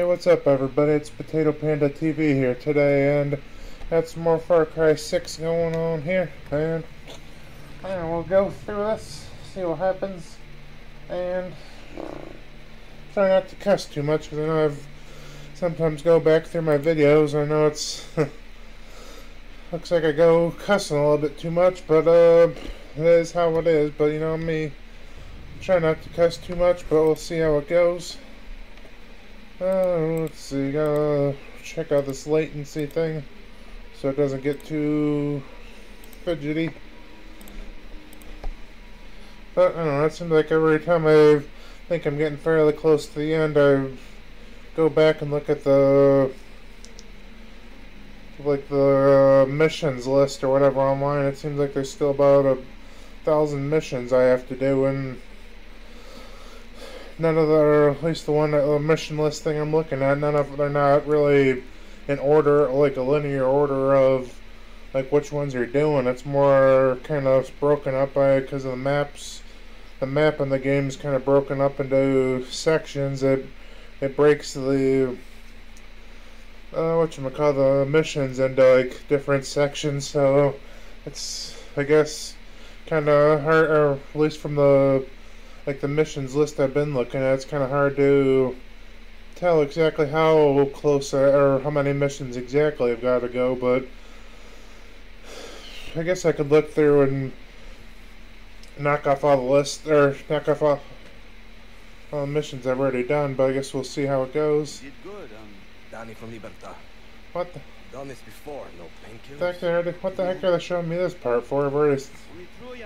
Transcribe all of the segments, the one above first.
Hey, what's up, everybody? It's Potato Panda TV here today, and got some more Far Cry 6 going on here, and, and we'll go through this, see what happens, and try not to cuss too much, because I know I've sometimes go back through my videos, I know it's, looks like I go cussing a little bit too much, but, uh, it is how it is, but, you know, me, try not to cuss too much, but we'll see how it goes. Uh, let's see, check out this latency thing so it doesn't get too fidgety. But, I don't know, it seems like every time I think I'm getting fairly close to the end, I go back and look at the like the uh, missions list or whatever online, it seems like there's still about a thousand missions I have to do, and none of the, or at least the one the mission list thing I'm looking at, none of they're not really in order, like a linear order of like which ones you're doing. It's more kind of broken up by because of the maps. The map in the game is kind of broken up into sections. It it breaks the uh, what you call the missions into like different sections. So it's I guess kind of hard, or at least from the like the missions list I've been looking at, it's kind of hard to tell exactly how close I, or how many missions exactly I've got to go, but I guess I could look through and knock off all the list, or knock off all, all the missions I've already done, but I guess we'll see how it goes. Did good, um, Dani from Libertad. What the? Done this before, no painkillers. what the heck are they showing me this part for? I've already,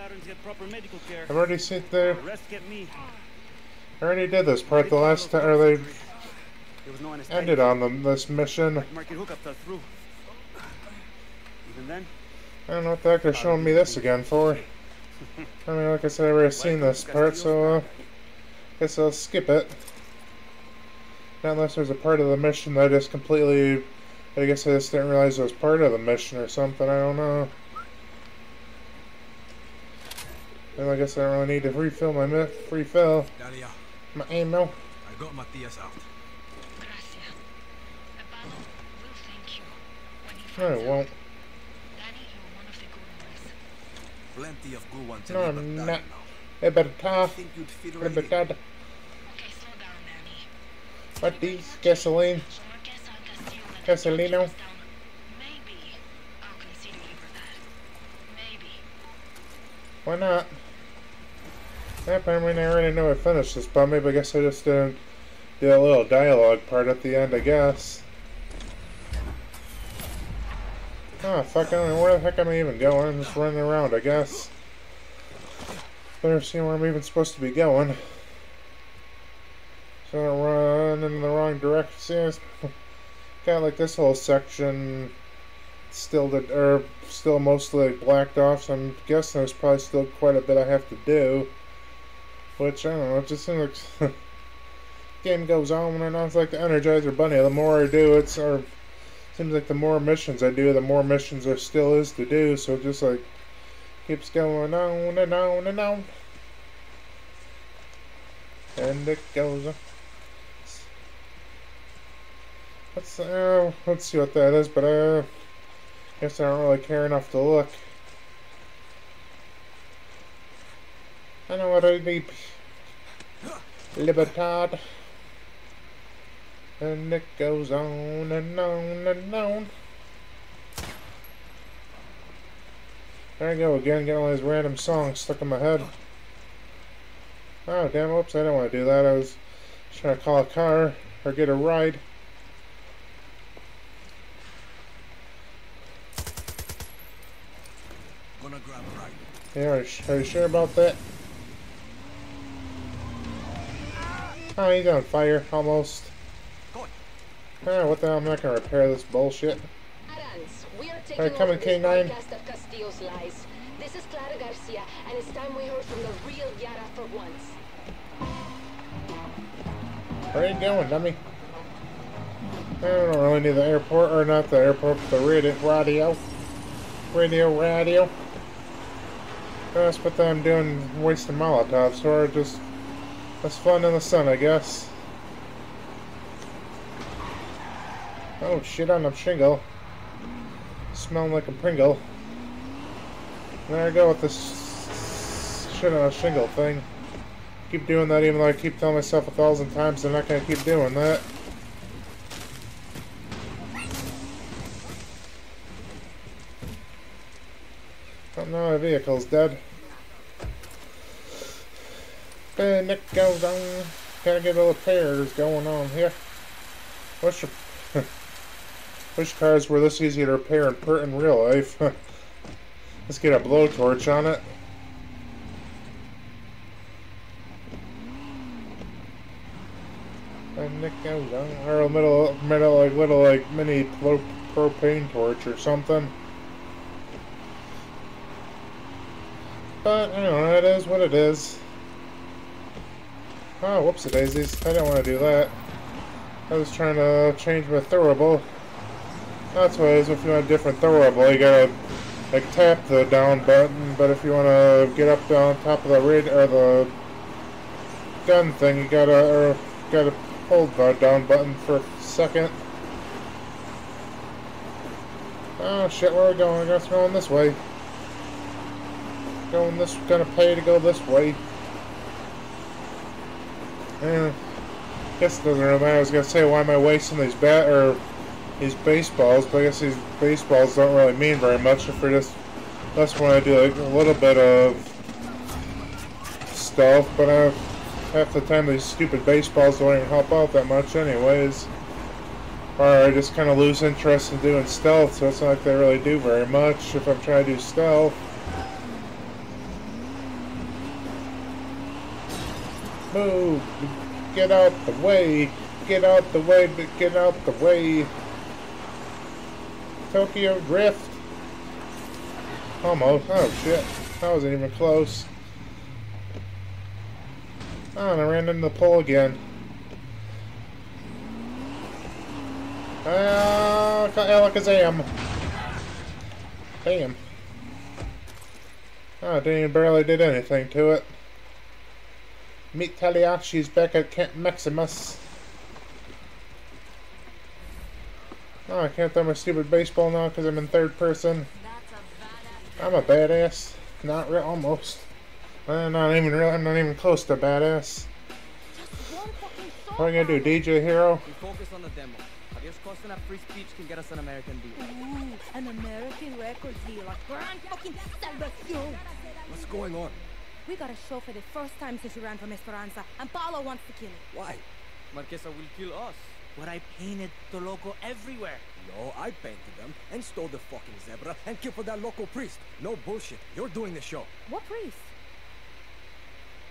True get proper medical care. I've already seen. The rest get me. I already did this part the last time, or they no ended on them this mission. Market hookup fell through. Even then, I don't know what the heck they're showing me this again for. I mean, like I said, I've already seen this part, so uh, guess I'll skip it. Not unless there's a part of the mission that I just completely. I guess I just didn't realize it was part of the mission or something. I don't know. Then I guess I don't really need to refill my mi- refill Dalia, my ammo. I got Matias out. Gracias. Abano will thank you when he No, finds it out. won't. Dani, you're one of the good boys. Plenty of good ones in No, I'm not. now. I better I talk. think you'd fit I right better in. talk. Okay, slow down, Dani. What these? Gasoline? So Marquesa and Castillo let Gasolino. the down. Maybe I'll consider Libertad. Maybe. Why not? Yep, I mean, I already know I finished this, but maybe I guess I just didn't do a little dialogue part at the end, I guess. Oh, fuck, I don't know where the heck am I even going? I'm just running around, I guess. Better see where I'm even supposed to be going. So I run in the wrong direction. See, it's got like this whole section still the or still mostly blacked off, so I'm guessing there's probably still quite a bit I have to do. Which I don't know, it just seems like game goes on and on. It's like the Energizer Bunny. The more I do, it's or seems like the more missions I do, the more missions there still is to do. So just like keeps going on and on and on, and it goes on. Let's uh, let's see what that is, but uh. Guess I don't really care enough to look. I know what I need. Libertad. And it goes on and on and on. There I go again, getting all these random songs stuck in my head. Oh, damn, whoops, I didn't want to do that. I was trying to call a car or get a ride. Gonna grab right. Yeah, are you, are you sure about that? Oh, he's on fire, almost. Ah, what the hell, I'm not gonna repair this bullshit. Arans, we are Alright, come in, K9. podcast of Castillo's lies. This is Clara Garcia, and it's time we heard from the real Yara for once. Where are you going, dummy? I don't really need the airport, or not the airport, but the radio. Radio. Radio, radio. That's what I'm doing, wasting Molotovs, or just... That's fun in the sun, I guess. Oh, shit on a shingle. Smelling like a Pringle. There I go with this shit on a shingle thing. Keep doing that even though I keep telling myself a thousand times I'm not gonna keep doing that. Oh no, my vehicle's dead. And it goes on. Gotta get a repairs going on here. Wish, wish cars were this easy to repair in, per in real life. Let's get a blowtorch on it. And it goes on. Or a little, little, like, little, like, mini pro propane torch or something. But, don't know, it is what it is. Oh, whoopsie daisies. I didn't want to do that. I was trying to change my throwable. That's is. If you want a different throwable, you gotta like tap the down button. But if you want to get up on top of the rid or the gun thing, you gotta or gotta hold the down button for a second. Oh shit, where are we going? I guess we're going this way. Going this, gonna pay to go this way. Yeah. Guess it doesn't really matter. I was gonna say, why am I wasting these bat or these baseballs? But I guess these baseballs don't really mean very much if we're just. That's when I do like a little bit of stealth, but I, half the time these stupid baseballs don't even help out that much, anyways. Or I just kind of lose interest in doing stealth, so it's not like they really do very much if I'm trying to do stealth. Move! Get out the way! Get out the way, get out the way! Tokyo Drift! Almost. Oh shit. That wasn't even close. Oh, and I ran into the pole again. Ah, Alakazam! Damn. Oh, didn't barely did anything to it. Meet Taliashi's back at Camp Maximus. Oh, I can't throw my stupid baseball now because I'm in third person. I'm a badass. Not real, almost. I'm not even real. I'm not even close to badass. What are you gonna do, DJ Hero? We focus on the demo. Adios Costa and free speech can get us an American deal. Ooh, an American record deal, a grand fucking celebration. What's going on? We got a show for the first time since you ran from Esperanza, and Paulo wants to kill it. Why? Marquesa will kill us. But I painted the logo everywhere. No, I painted them and stole the fucking zebra and killed for that local priest. No bullshit. You're doing the show. What priest?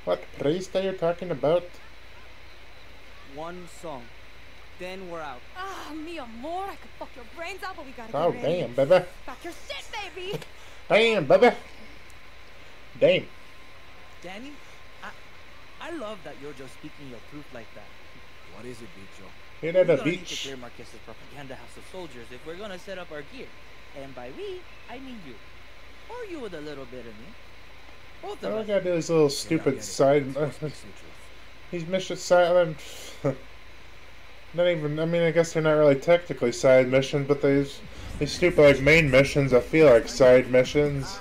What priest are you talking about? One song. Then we're out. Ah, mi amor, I could fuck your brains out, but we gotta Oh, get ready. damn, baby. Back your shit, baby. Damn, baby. Damn. Dani, I I love that you're just speaking your truth like that. What is it, Bicho? Hit We're at the gonna need to clear Marquesa's propaganda house of soldiers if we're gonna set up our gear. And by we, I mean you. Or you with a little bit of me. Both of All I us. gotta do is little stupid get it. side. Speak some truth. These missions silent. Not even. I mean, I guess they're not really technically side missions, but these these stupid like main missions. I feel like side missions.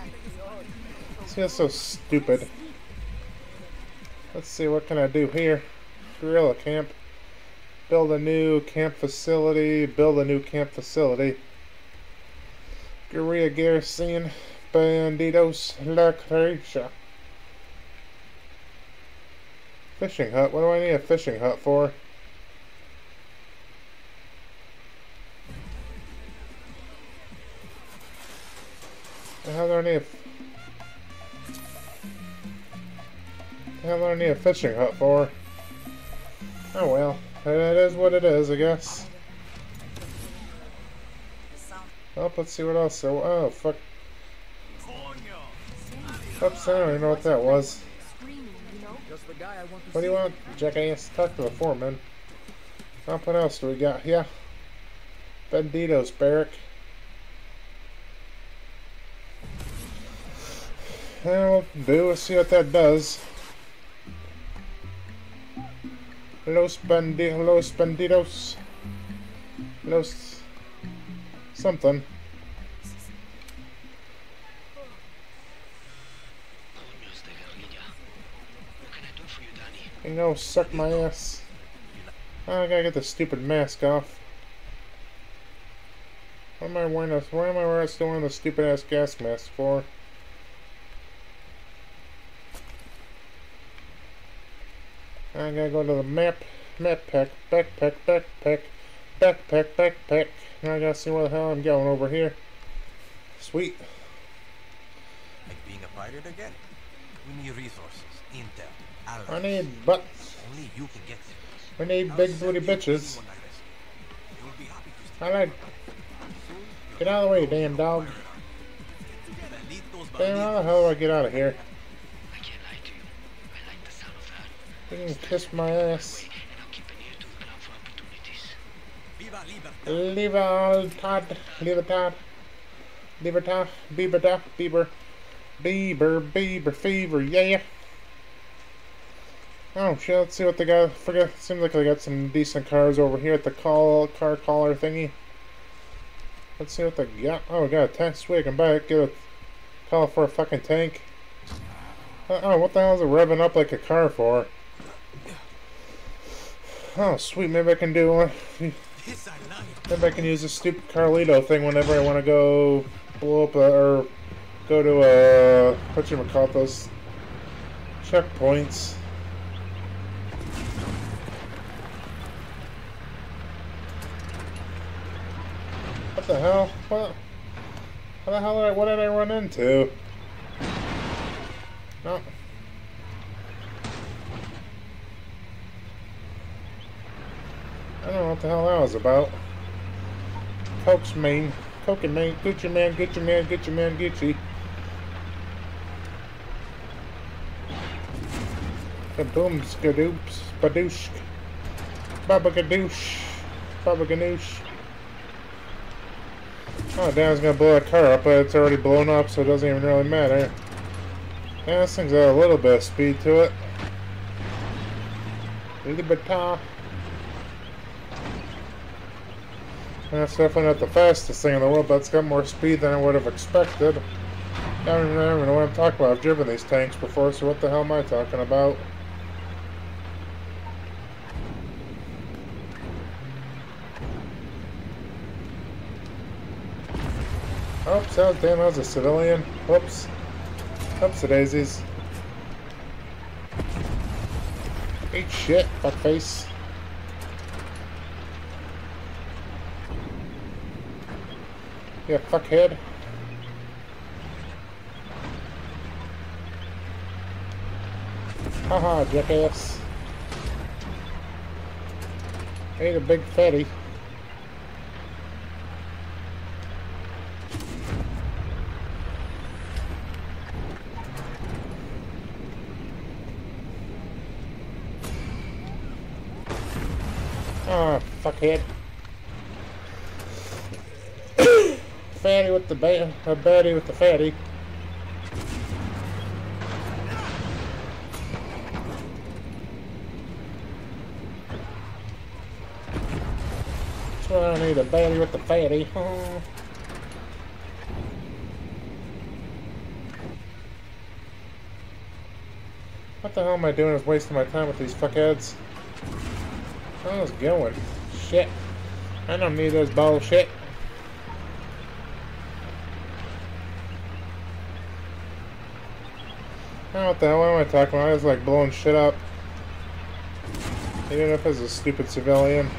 This feels so stupid. Let's see what can I do here. Guerrilla camp. Build a new camp facility. Build a new camp facility. Guerrilla garrison. Bandidos La Creacia. Fishing hut? What do I need a fishing hut for? The do I need hell do I need a fishing hut for? Oh well. It is what it is, I guess. Well, let's see what else. Oh, fuck. Oops, I don't even know what that was. What do you want, jackass? Talk to the foreman. Oh, what else do we got here? Bandito's barrack. Well, do let's see what that does. Los Bandi Los Banditos. Los something. You, know, suck my ass. I gotta get the stupid mask off. What am I wearing this? Why am I still wearing the stupid ass gas mask for? I gotta go to the map, map pack, backpack, backpack, backpack, backpack. Now I gotta see where the hell I'm going over here. Sweet. Like being a pirate again? We need resources, intel, allies. I need butts. Only you can get them. We need I'll big booty bitches. anyone I rescue. You'll be happy to stay. I like. Get out of the way, damn dog. Benditos Damn, how the bandidos. hell do I get out of here? Ground for opportunities. Viva libertad. Libertad, Libertad, Bieber, Bieber, Bieber, Bieber fever, yeah. Oh shit, let's see what they got. Forget, seems like they got some decent cars over here at the call car caller thingy. Let's see what they got. Oh, we got a tank. Sweet, I can buy it. Get a call for a fucking tank. Uh, Oh, what the hell is it revving up like a car for? Oh, sweet. Maybe I can do one. Maybe I can use this stupid Carlito thing whenever I want to go blow up uh, or go to uh what checkpoints. What the hell? What? What the hell did I? What did I run into? No. I don't know what the hell that was about. Coke's main. Coke and main. Gucci man, Gucci man, Gucci man, Gucci. Kaboom, skadoops, badoosh. Baba gadoosh. Baba ganoosh. Oh, Dan's gonna blow a car up, but it's already blown up, so it doesn't even really matter. Yeah, this thing's got a little bit of speed to it. Libertad. That's definitely not the fastest thing in the world, but it's got more speed than I would have expected. I don't even, know what I'm talking about. I've driven these tanks before, so what the hell am I talking about? Oops, oh, damn, I was a civilian. Whoops. Oops, daisies. Eat shit, fuckface. Yeah, fuckhead. Haha, jackass. Ain't a big fatty. Ah, fuckhead. Fatty with the ba- a baddie with the fatty. That's why I need a baddie with the fatty. Oh. What the hell am I doing is wasting my time with these fuckheads. How's it going? Shit. I don't need this bullshit. What the hell am I talking about? I was like blowing shit up. Even if it's a stupid civilian.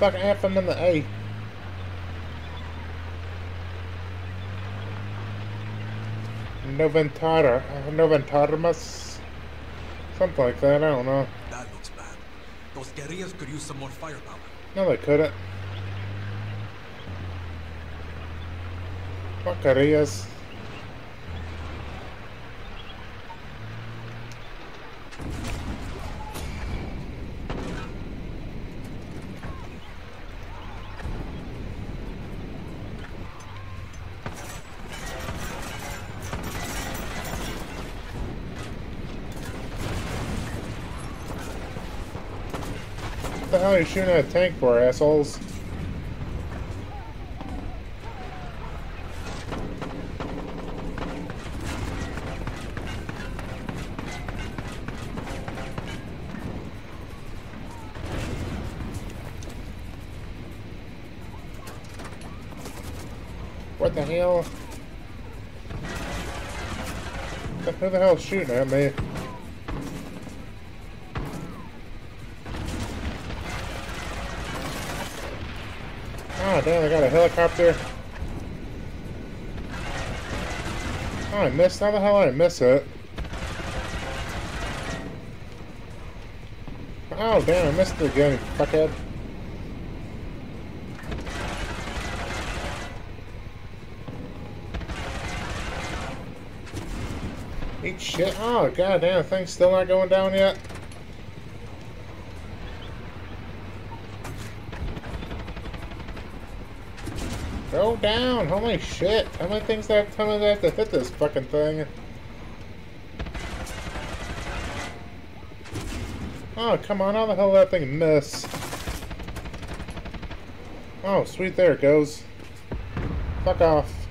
Fuck F him in the A. Noventara. Noventarmas? Something like that, I don't know. That looks bad. Those guerrillas could use some more firepower. No, they couldn't. Porcarias. What the hell are you shooting at a tank for, assholes? Who the hell's shooting at me? Ah, damn, I got a helicopter. Oh, I missed. How the hell did I miss it? Oh, damn, I missed it again, fuckhead. Shit. Oh, goddamn, thing's still not going down yet. Go down! Holy shit! How many things do I have, how many do I have to hit this fucking thing? Oh, come on, how the hell did that thing miss? Oh, sweet, there it goes. Fuck off.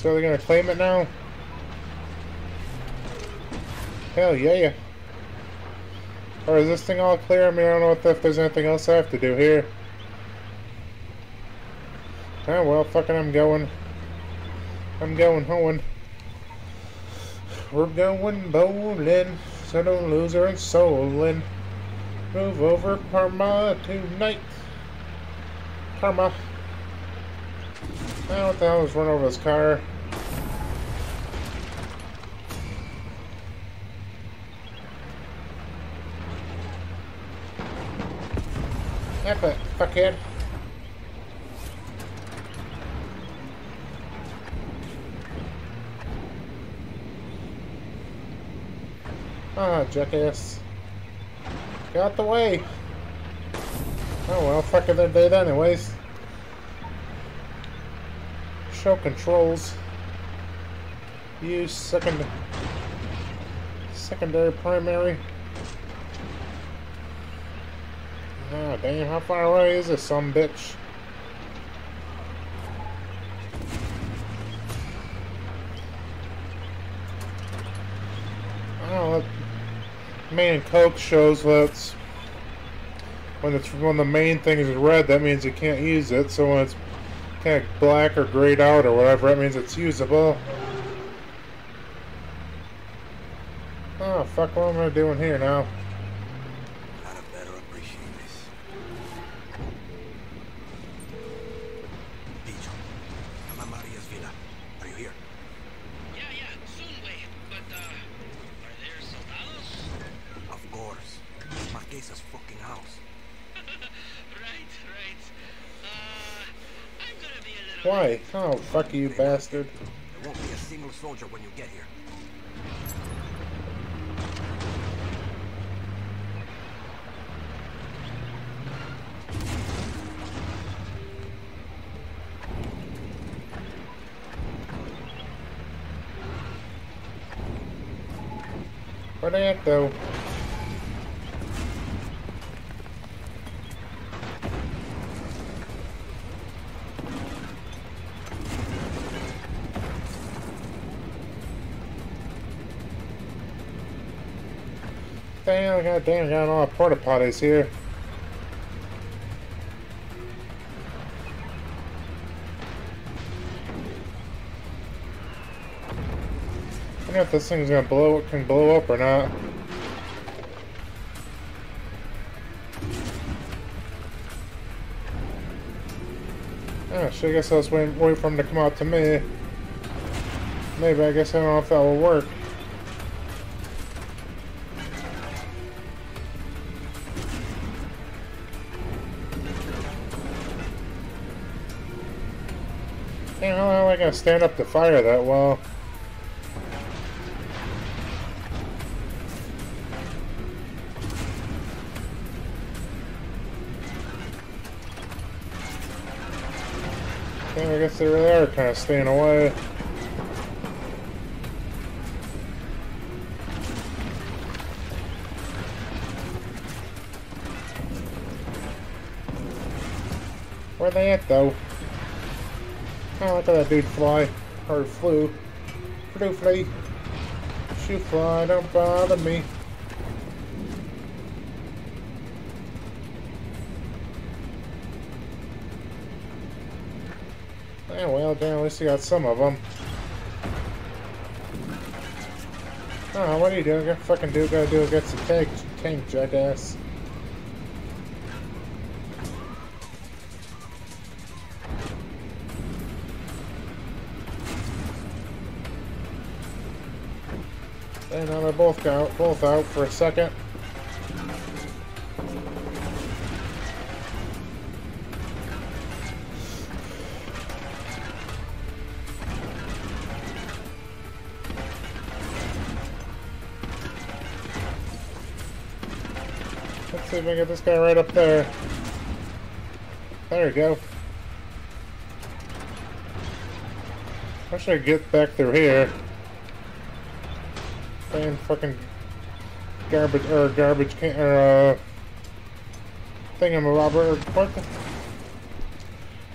So they're gonna claim it now? Hell yeah. Or is this thing all clear? I mean, I don't know if, there's anything else I have to do here. Oh well, fucking I'm going. I'm going home. We're going bowling, so don't lose our soul and move over Parma tonight. Parma. Oh, what the hell was run over this car? F it, fuckhead. Ah, jackass. Get out the way. Oh well, fuck it, they're dead anyways. Show controls. Use second secondary primary. Ah, damn, how far away is this some bitch? Oh, main Coke shows that's when it's when the main thing is red, that means you can't use it. So when it's kind of black or grayed out or whatever, that means it's usable. Oh fuck! What am I doing here now? Gotta better appreciate this. Bicho, I'm at Maria's villa. Are you here? Yeah, yeah, soon, wait. But, uh, are there soldados? Of course. Marquesa's fucking house. right, right. Uh, I'm gonna be a little... Why? Oh fuck you, bastard! There won't be a single soldier when you get here. Where they at though? God damn, got all porta potties here. I wonder if this thing's gonna blow can blow up or not. Oh shit, I guess I was waiting, waiting for him to come out to me. Maybe, I guess I don't know if that will work. to stand up to fire that well. Okay, I guess they really are kind of staying away. Where they at though? Oh, look at that dude fly. Or flew. Flew flee. Shoot fly, don't bother me. Yeah, well, damn, at least you got some of them. Oh, what are you doing? Fucking dude gotta do against the tank, tank jackass? Both out, both out for a second. Let's see if can get this guy right up there. There we go. How should I get back through here? Fucking garbage or garbage can or uh thingamabobber or what the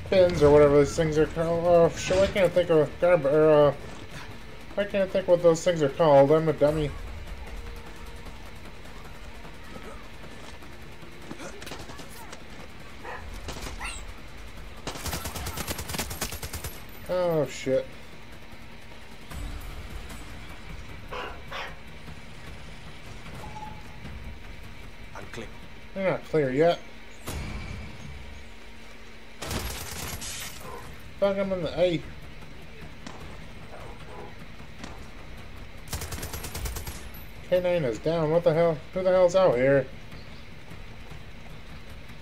bins or whatever those things are called. Oh shit! I can't think of garbage or uh. I can't think what those things are called. I'm a dummy. I'm in the A. K9 is down. What the hell? Who the hell's out here?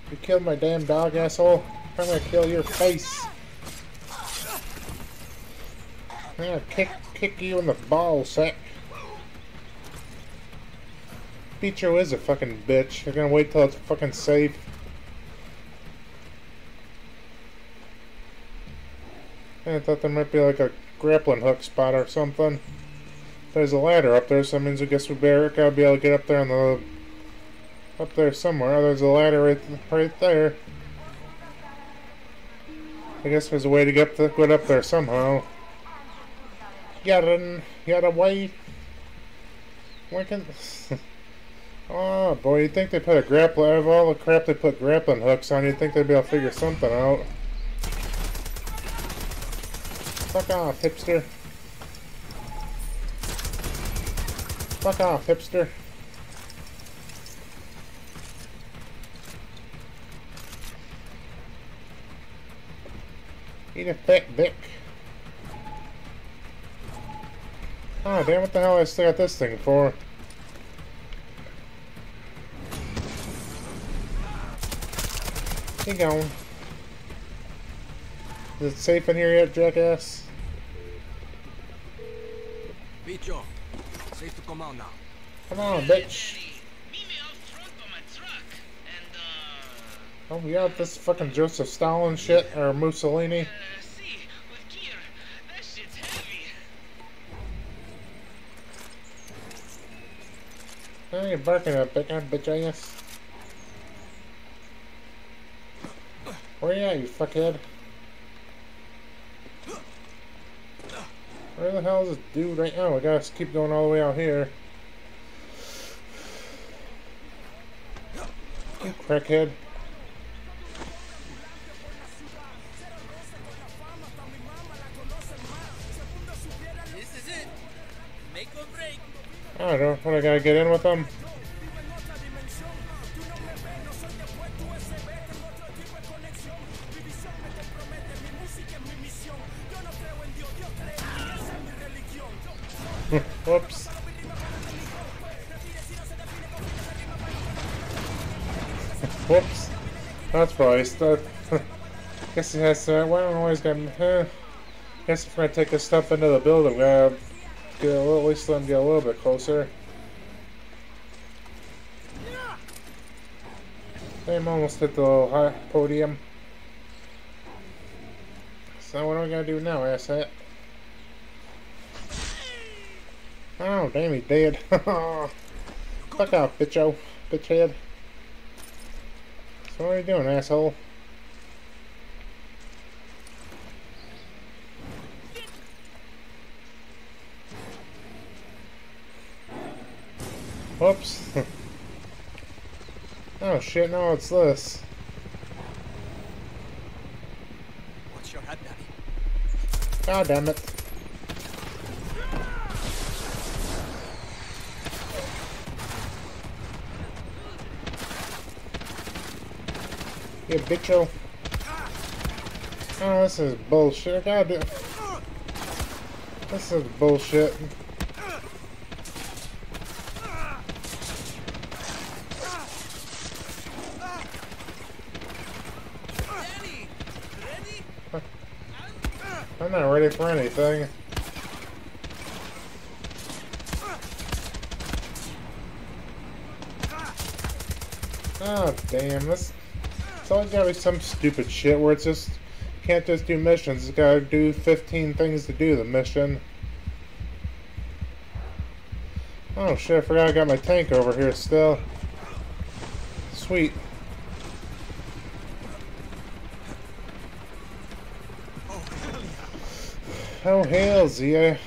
You killed my damn dog, asshole. I'm gonna kill your face. I'm gonna kick, kick you in the ball sack. Bicho is a fucking bitch. They're gonna wait till it's fucking safe. I thought there might be like a grappling hook spot or something. There's a ladder up there, so that means I guess we better gotta be able to get up there on the up there somewhere. There's a ladder right right there. I guess there's a way to get to get up there somehow. Gotta got a way. Why can Oh boy, you'd think they put a grappling out of all the crap they put grappling hooks on, you'd think they'd be able to figure something out. Fuck off, hipster. Fuck off, hipster. Eat a fat Vic. Oh damn, what the hell I still got this thing for? Keep going. Is it safe in here yet, jackass? Bicho, safe to come out now. Come on, bitch. Me out front by my truck. Uh, Oh, we got this fucking Joseph Stalin shit, or Mussolini. uh, see, with gear, that shit's heavy. Oh, you're barking at big bitch ass. Where you at, you fuckhead? Where the hell is this dude right now? We gotta keep going all the way out here. You crackhead. This is it. Make or break. I don't know. I gotta get in with them? Whoops. Whoops. That's probably stuff. Guess he has to. I don't why he's. Uh, guess if we're gonna take this stuff into the building, we gotta get a little, at least let him get a little bit closer. I'm almost at the little high podium. So what am I gonna do now, asset? Oh, damn, he's dead. Fuck off, bitcho. Bitch head. So what are you doing, asshole? Whoops. oh shit, no, it's this. What's your head, Daddy? God damn it. You bitcho. Oh, this is bullshit. God damn. This is bullshit. I'm not ready for anything. Oh, damn. This, it's always gotta be some stupid shit where it's just, can't just do missions. It's gotta do 15 things to do the mission. Oh shit, I forgot I got my tank over here still. Sweet. Oh, hails, yeah.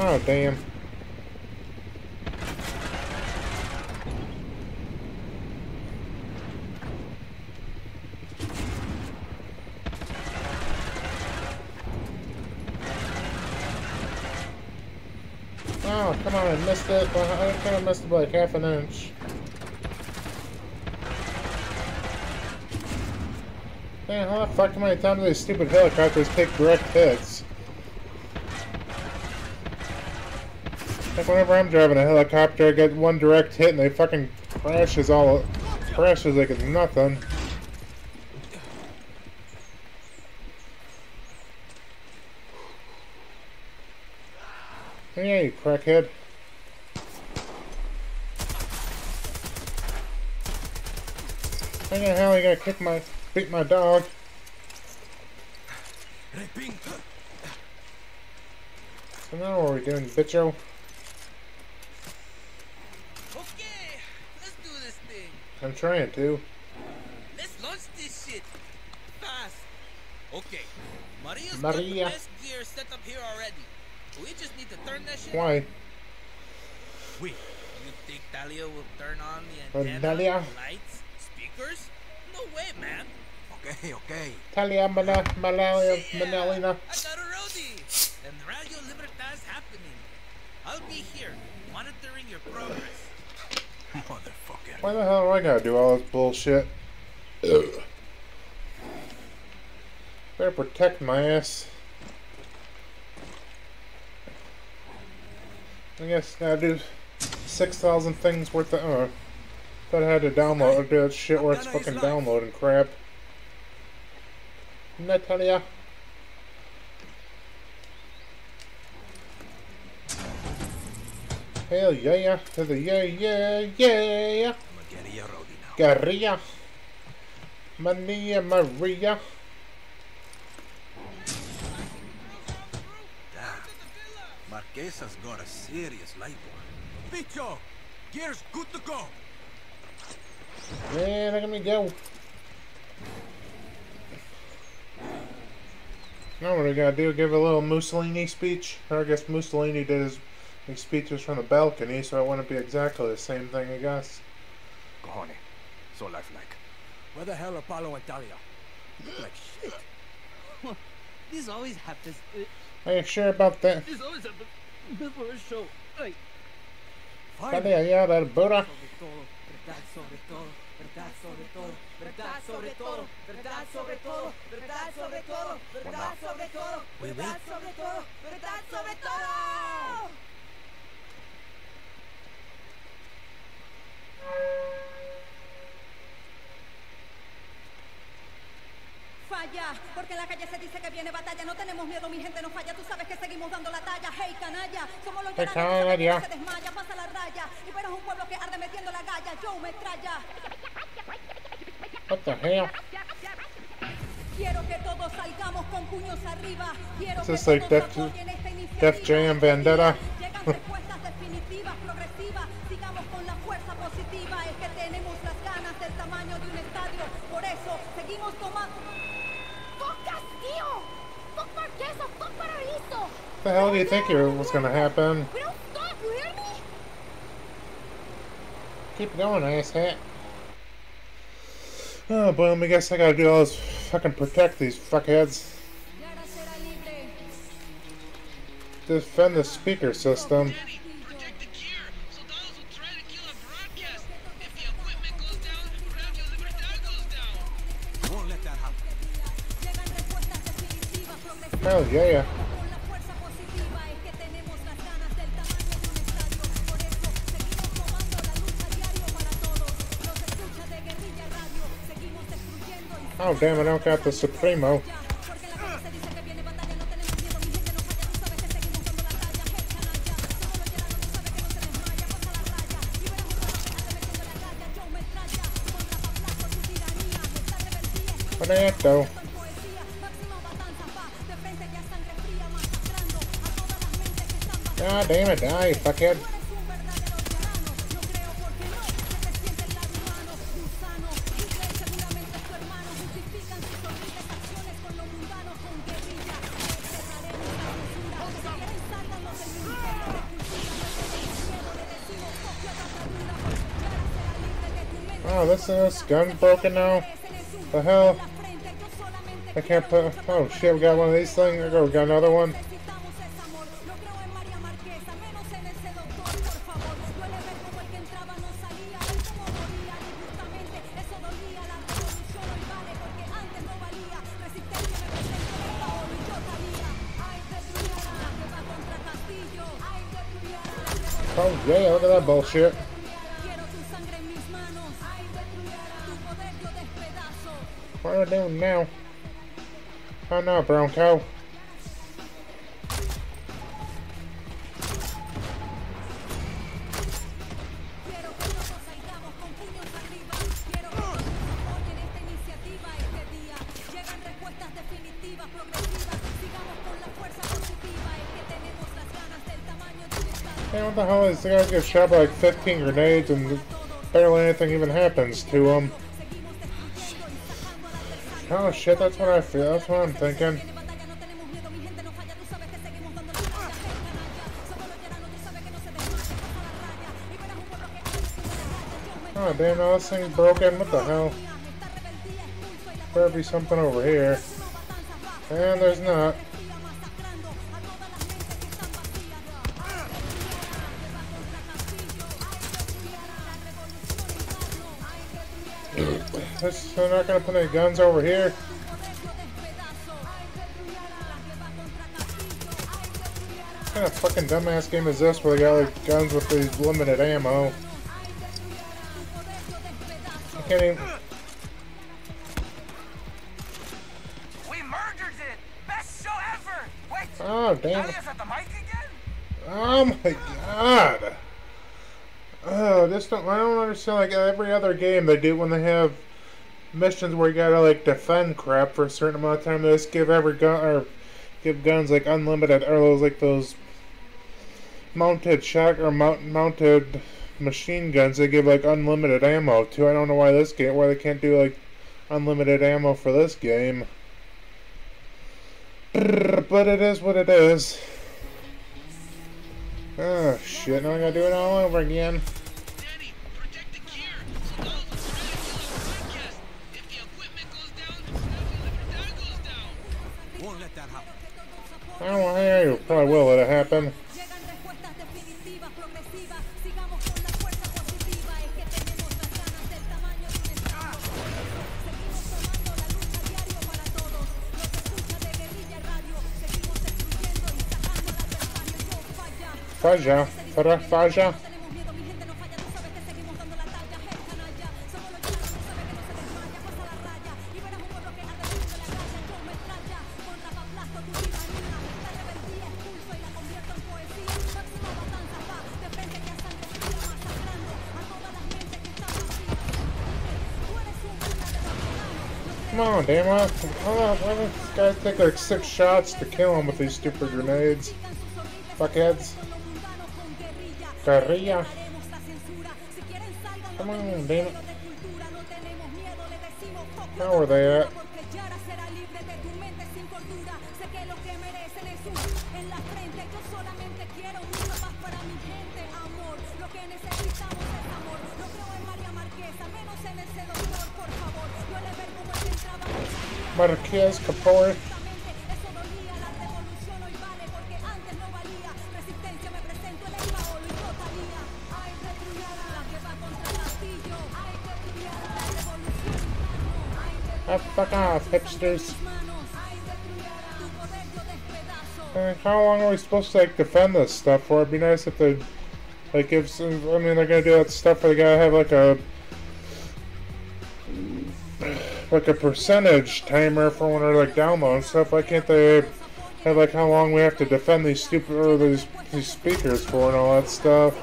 Oh, damn. Oh, come on, I missed it. I kind of missed it by like half an inch. Man, how the fuck many times these stupid helicopters take direct hits? Whenever I'm driving a helicopter, I get one direct hit and they fucking crashes all crashes like it's nothing. Yeah, you crackhead. How the hell you gonna kick my beat my dog? So now what are we doing, bitcho? Okay, let's do this thing. I'm trying to. Let's launch this shit. Fast. Okay. Maria's Maria. got the best gear set up here already. We just need to turn that shit Why? on. We. You think Talia will turn on the Uh, antenna, Talia? lights, speakers? No way, man. Okay, okay. Talia Mala Malalia Yeah, Manalina. I got a roadie. And Radio Libertad's happening. I'll be here, monitoring your progress. Motherfucker. Why the hell do I gotta do all this bullshit? Ugh. Better protect my ass. I guess I gotta do 6,000 things worth of. Uh, thought I had to download or do that shit where it's fucking downloading crap. Natalia. Hell yeah, to the yeah, yeah, yeah. I'm gonna get you a roadie now. Garria. Mania Maria. Damn. Marquesa's got a serious light boy. Bicho! Gear's good to go! Man, look at me go. Now what I gotta do? Give a little Mussolini speech? Or I guess Mussolini did his, his speeches from the balcony, so it wouldn't be exactly the same thing, I guess. Cojones. So lifelike. Where the hell are Paulo and Talia? Like shit. This always happens. Are you sure about that? This always happens before a show. Like, Talia, yeah, that Buddha. Sobre todo, Falla, porque en la calle se dice que viene batalla. No tenemos miedo, mi gente no falla. Tú sabes que seguimos dando la talla. Hey, canalla, somos los llanados que se desmaya, pasa la raya. Y pero es un pueblo que arde metiendo la galla. Yo me traya. What the hell? Quiero que todos salgamos con puños arriba. Quiero que like todos esta iniciativa. Def Jam Vendetta? Llegan respuestas definitivas, progresivas. Sigamos con la fuerza positiva. Es que tenemos las ganas del tamaño de un estadio. Por eso seguimos tomando. What the hell do you think you was gonna happen? Keep going, asshat. Oh, boom, I guess I gotta do all this fucking protect these fuckheads. Defend the speaker system. Destruyendo y Oh, damn, I don't got the Supremo. What that though? God damn it, die, fuckhead. Oh, this is gun broken now. The hell? I can't put. Oh shit, we got one of these things. I go, we got another one. Despedazo. What are we doing now? Oh brown what the hell guys get shot by like 15 grenades and barely anything even happens to them? Oh shit, that's what I feel. That's what I'm thinking. Oh damn, now this thing's broken. What the hell? Better be something over here. And there's not. They're not gonna put any guns over here. What kind of fucking dumbass game is this where they got like guns with these limited ammo? I can't even. We murdered it! Best show ever! Wait! Oh damn. Alia's at the mic again? Oh my god. Oh, this don't, I don't understand. Like every other game they do when they have missions where you gotta like defend crap for a certain amount of time. They just give every gun or give guns like unlimited or those like those mounted shot or mount, mounted machine guns. They give like unlimited ammo too. I don't know why this game why they can't do like unlimited ammo for this game. But it is what it is. Oh shit, now I gotta do it all over again. I don't know how you probably will let it happen. Llegan respuestas definitivas, Come on, damn it. Oh, why does this guy take like six shots to kill him with these stupid grenades? Fuckheads. Guerrilla. Come on, damn it. How are they at? Interno. Ay, Ah, fuck off, hipsters. how long are we supposed to like defend this stuff for? It'd be nice if they like if I mean they're gonna do that stuff they gotta have like a like a percentage timer for when they're like downloading stuff. Why can't they have like how long we have to defend these stupid or these these speakers for and all that stuff?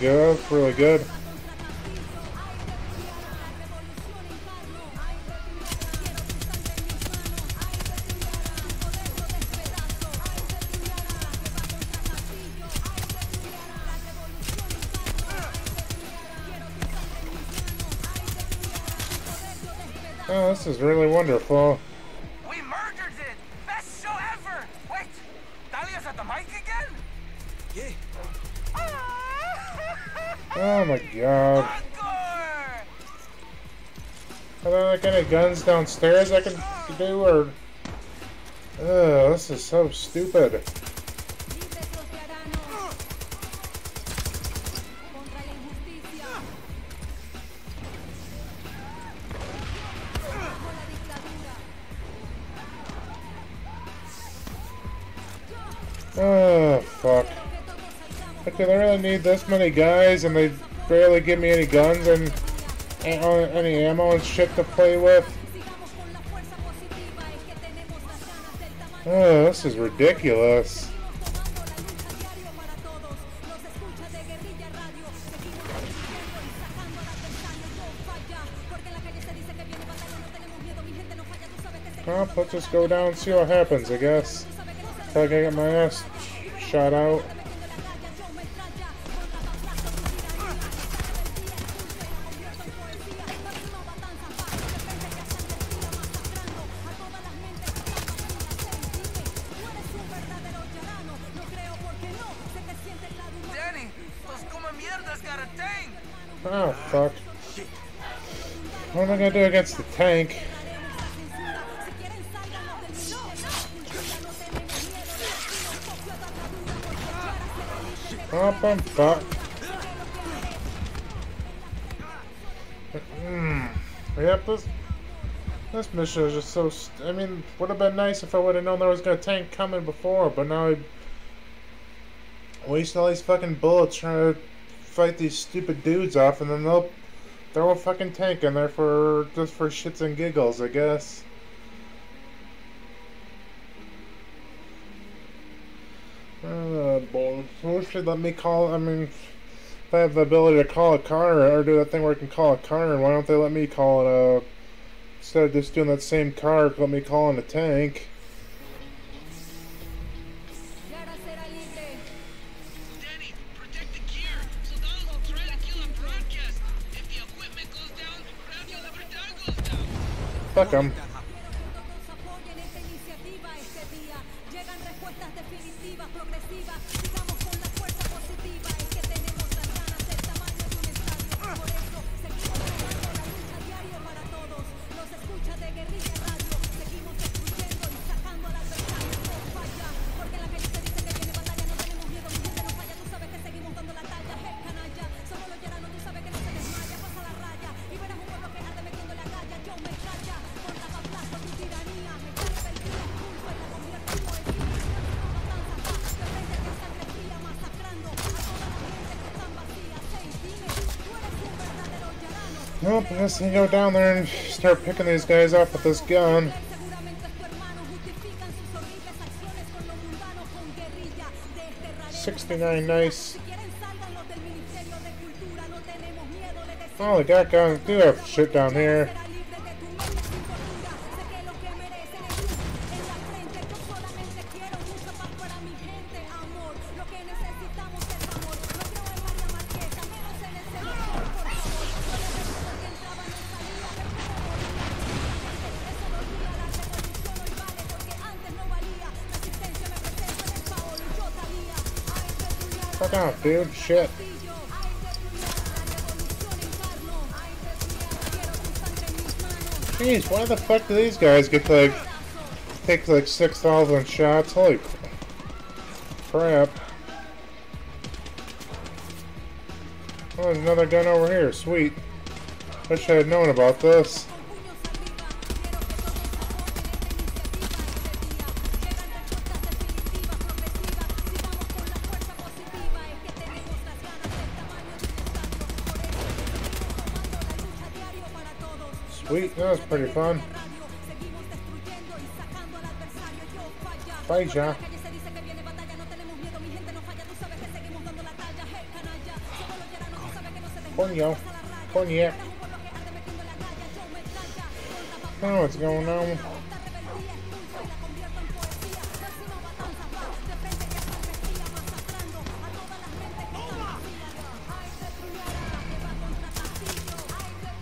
Good. That was really good. Oh, this is really wonderful. Oh my god. Are there like any guns downstairs I can do or? Ugh, this is so stupid. They really need this many guys and they barely give me any guns and uh, any ammo and shit to play with. Oh, this is ridiculous. Well, let's just go down and see what happens, I guess. Till I get my ass shot out. Oh, fuck. What am I gonna do against the tank? Oh, I'm fucked. Hmm. Yep, this this mission is just so. I mean, would have been nice if I would have known there was a tank coming before, but now I waste all these fucking bullets trying to fight these stupid dudes off, and then they'll throw a fucking tank in there for just for shits and giggles, I guess. Uh, who should let me call? I mean, if I have the ability to call a car or do that thing where I can call a car, why don't they let me call it a? Instead of just doing that same car, let me call in a tank. Fuck 'em. guess I go down there and start picking these guys up with this gun. Sixty-nine, nice. Oh, they got guns. Do have shit down here. dude. Shit. Jeez, why the fuck do these guys get to, like, take like 6,000 shots? Holy crap. Oh, there's another gun over here. Sweet. Wish I had known about this. Sweet, that was pretty fun. Bye, Jack. Coño. Cognac. I don't know what's going on.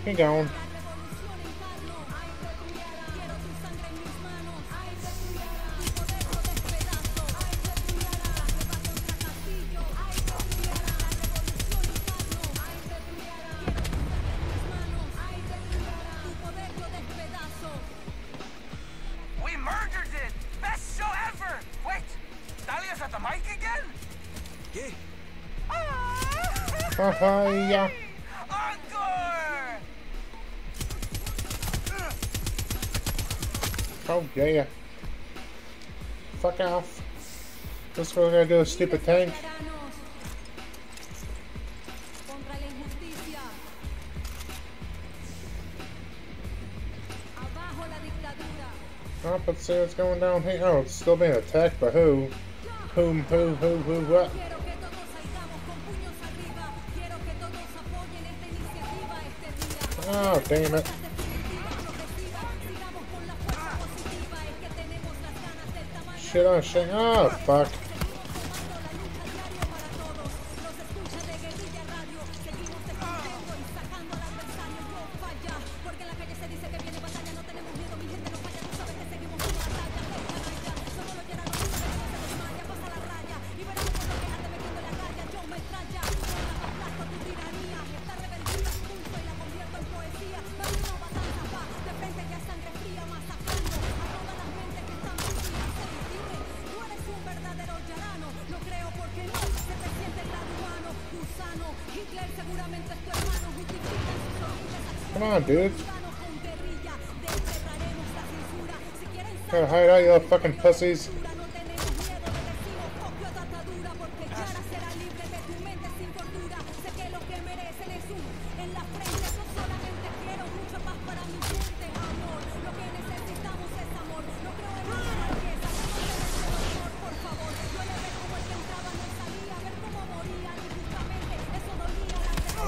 Keep going. what we're gonna do, a stupid tank. Oh, let's see what's going down here. Oh, it's still being attacked by who? Whom, who, who, who, what? Oh, damn it. Shit on shit. Oh, fuck. énfasis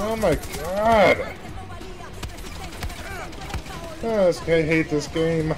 Oh my god! Ah, oh, I hate this game.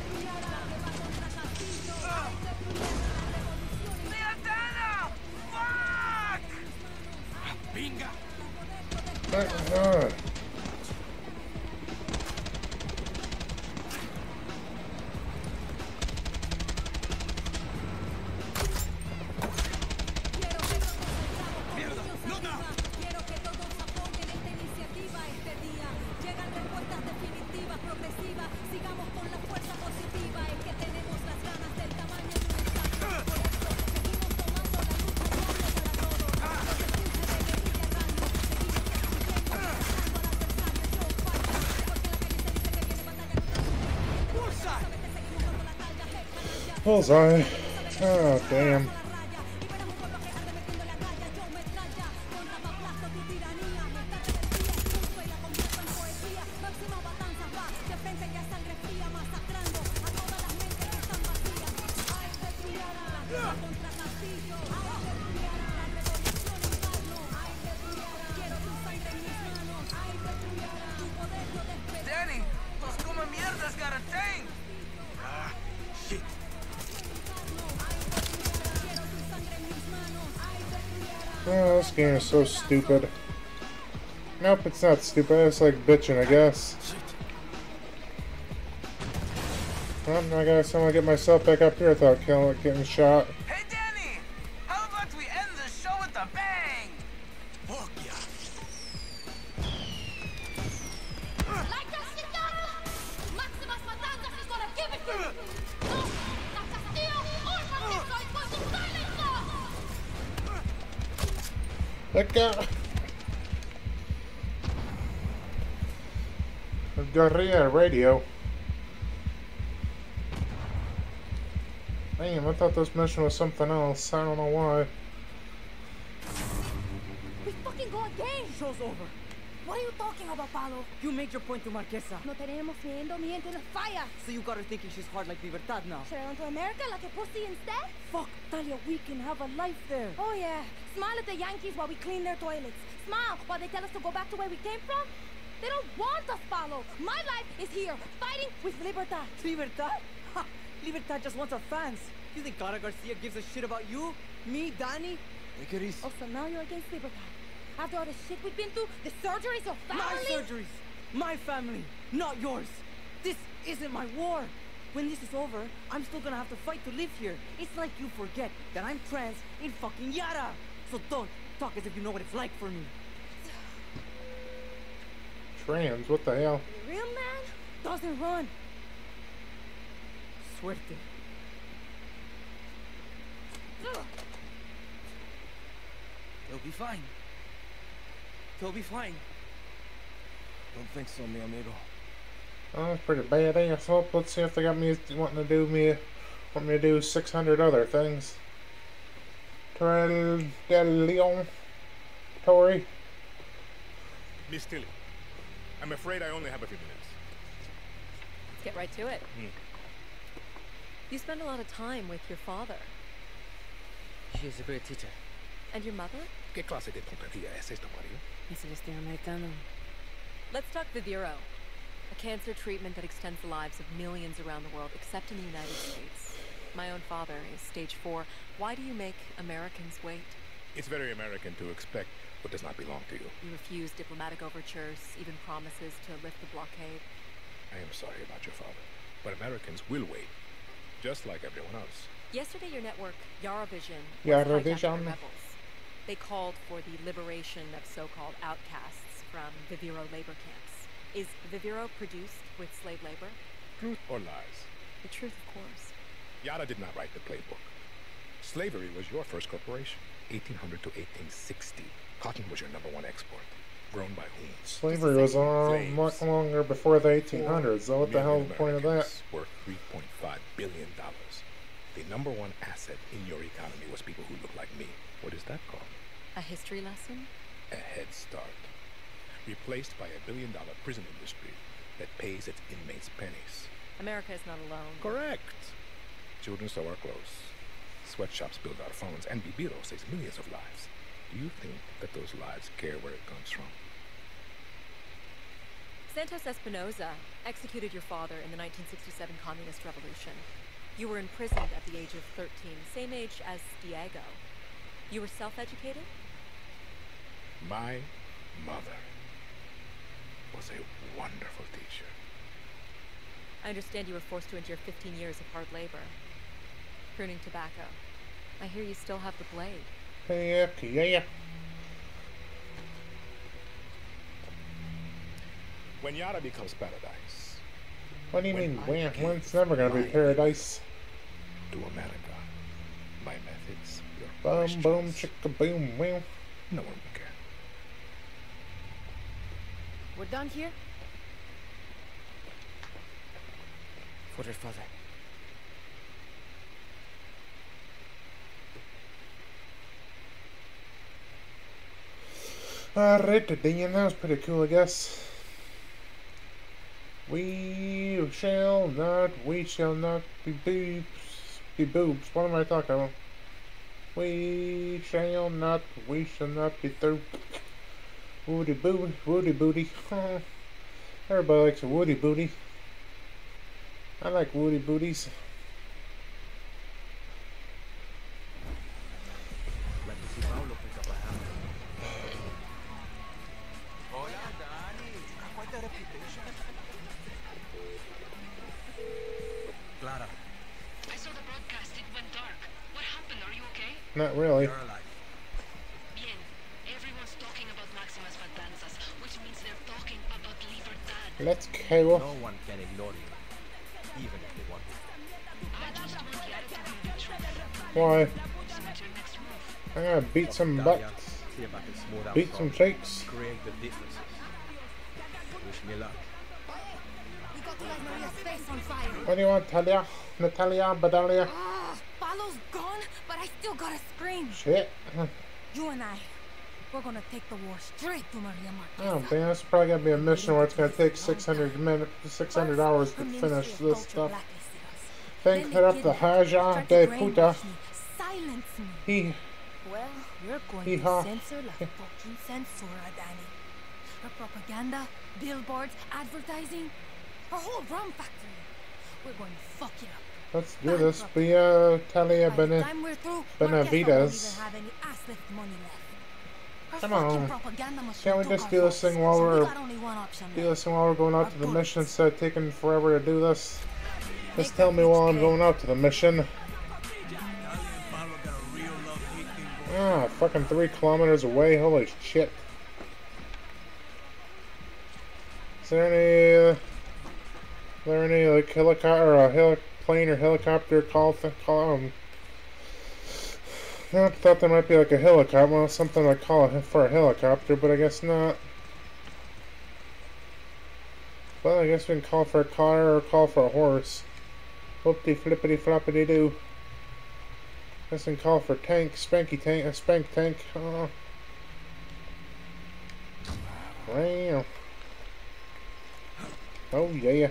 Sorry. So stupid. Nope, it's not stupid. It's like bitching, I guess. Well, I guess I'm gonna get myself back up here without killing, getting shot. Radio. Damn, I thought this mission was something else. I don't know why. We fucking go again! Show's over. What are you talking about, Paolo? You made your point to Marquesa. No tenemos miedo, mi gente nos falla. So you got her thinking she's hard like Libertad now. Should I run to America like a pussy instead? Fuck, Talia, we can have a life there. Oh yeah, smile at the Yankees while we clean their toilets. Smile while they tell us to go back to where we came from. They don't want us, Paolo. My life is here, fighting with Libertad. Libertad? Ha! Libertad just wants our fans. You think Clara Garcia gives a shit about you? Me, Dani? Take it easy. Oh, so now you're against Libertad. After all the shit we've been through, the surgeries, your family. My surgeries, my family, not yours. This isn't my war. When this is over, I'm still gonna have to fight to live here. It's like you forget that I'm trans in fucking Yara. So don't talk as if you know what it's like for me. Trans, what the hell? The real man doesn't run. Suerte. Ugh. He'll be fine. He'll be fine. Don't think so, mi amigo. Oh, that's pretty badass. Well, let's see if they got me wanting to do me, want me to do 600 other things. Torel del Leon. Tori. Miss Tilly, I'm afraid I only have a few minutes. Let's get right to it. Hmm. You spend a lot of time with your father. She is a great teacher. And your mother? ¿Qué clase de tontería es esta, Mario? Es el estilo americano. Let's talk Viviro, a cancer treatment that extends the lives of millions around the world, except in the United States. My own father is stage four. Why do you make Americans wait? It's very American to expect what does not belong to you. You refuse diplomatic overtures, even promises to lift the blockade. I am sorry about your father, but Americans will wait, just like everyone else. Yesterday, your network, Yaravision, was Yaravision. hijacked by rebels. They called for the liberation of so-called outcasts from Viviro labor camps. Is Viviro produced with slave labor? Truth or lies? The truth, of course. Yara did not write the playbook. Slavery was your first corporation, 1800 to 1860. Cotton was your number one export. Grown by whom? Slavery was on Slaves. much longer before the 1800s. So what the hell is the point of that? Worth 3.5 billion dollars. The number one asset in your economy was people who look like me. What is that called? A history lesson? A head start. Replaced by a billion dollar prison industry that pays its inmates pennies. America is not alone. Correct. Children sew our clothes. Sweatshops build our phones, and Viviro saves millions of lives. Do you think that those lives care where it comes from? Santos Espinosa executed your father in the 1967 Communist Revolution. You were imprisoned at the age of 13, same age as Diego. You were self-educated? My mother was a wonderful teacher. I understand you were forced to endure 15 years of hard labor. Pruning tobacco. I hear you still have the blade. Heck yeah. When Yara becomes paradise, What do you When mean, I when? gave it's never gonna be my paradise. to America, my methods, your Boom, boom, questions, chicka, boom, wow. no one will care. We're done here? For her father. Alright, Dan, that was pretty cool, I guess. We shall not, we shall not be boobs, be boobs. What am I talking about? We shall not, we shall not be through. Woody booty, woody booty. Everybody likes a woody booty. I like woody booties. About Libertad. Let's go. No one can ignore you, even if they want to. I just want Yara to know the truth. Why? So what's your next move? I'm gonna beat some butts. see if I can smooth out Beat some problems, shakes. Create the differences. Wish me luck. We got to light Maria's face on fire. What do you want, Talia? Natalia? Badalia? Ah, Paolo's gone, but I still gotta scream. Shit. You and I, we're gonna take the war straight to Maria I Marquez. don't oh, think probably gonna be a mission where it's gonna take 600 minutes, 600 hours to finish this stuff. Think that up the Haja de Puta. Silence me. He, Well, you're going Hee-haw. to censor la fucking censura, Dani. Her propaganda, billboards, advertising, her whole rum factory. We're going to fuck it up. Let's do this. Be uh, Talia Bene. time we're through, Benavides. Marquez won't even have any ass lift money left. Her Come on. Can't we just do this thing while we're- we got only one option Do this while we're going out to the mission instead of taking forever to do this. Just tell me while I'm going out to the mission. Talia and Pablo got a real love hate thing going Ah, fucking three kilometers away. Holy shit. Is there any, uh, there any like helicopter, or a heli- plane or helicopter call? Call um, I thought there might be like a helicopter, well, something like call for a helicopter, but I guess not. Well, I guess we can call for a car or call for a horse. Whoopty flippity floppity doo. We can call for tank, spanky tank, a spank tank. Uh, wow. Oh yeah,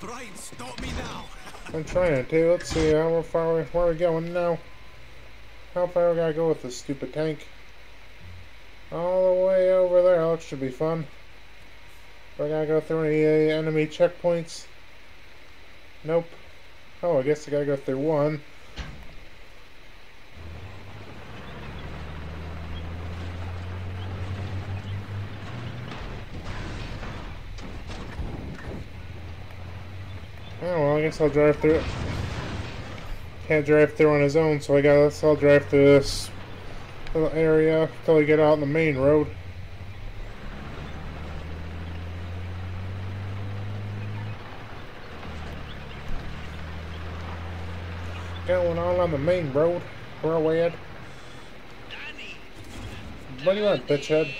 Try and stop me now. I'm trying to. Let's see how far we, where are we going now. How far we gotta go with this stupid tank? All the way over there. That should be fun. I gotta go through any uh, enemy checkpoints? Nope. Oh, I guess I gotta go through one. Oh well, I guess I'll drive through it. Can't drive through on his own, so I guess I'll drive through this little area till we get out on the main road. Going on on the main road. Where are we at? What do you want, bitchhead?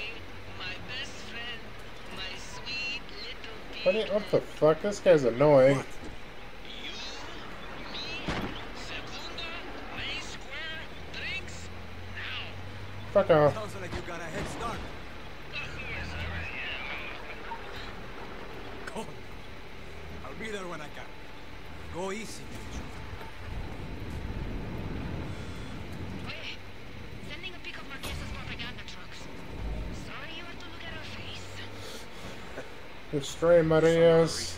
what the fuck? This guy's annoying. What? You, me, Segunda, Main Square, drinks, now. Fuck off. Sounds like you got a head start. Go. I'll be there when I can. Go easy. Oye, sending a pic of Marquez's propaganda trucks. Sorry you have to look at her face. Destroy Maria's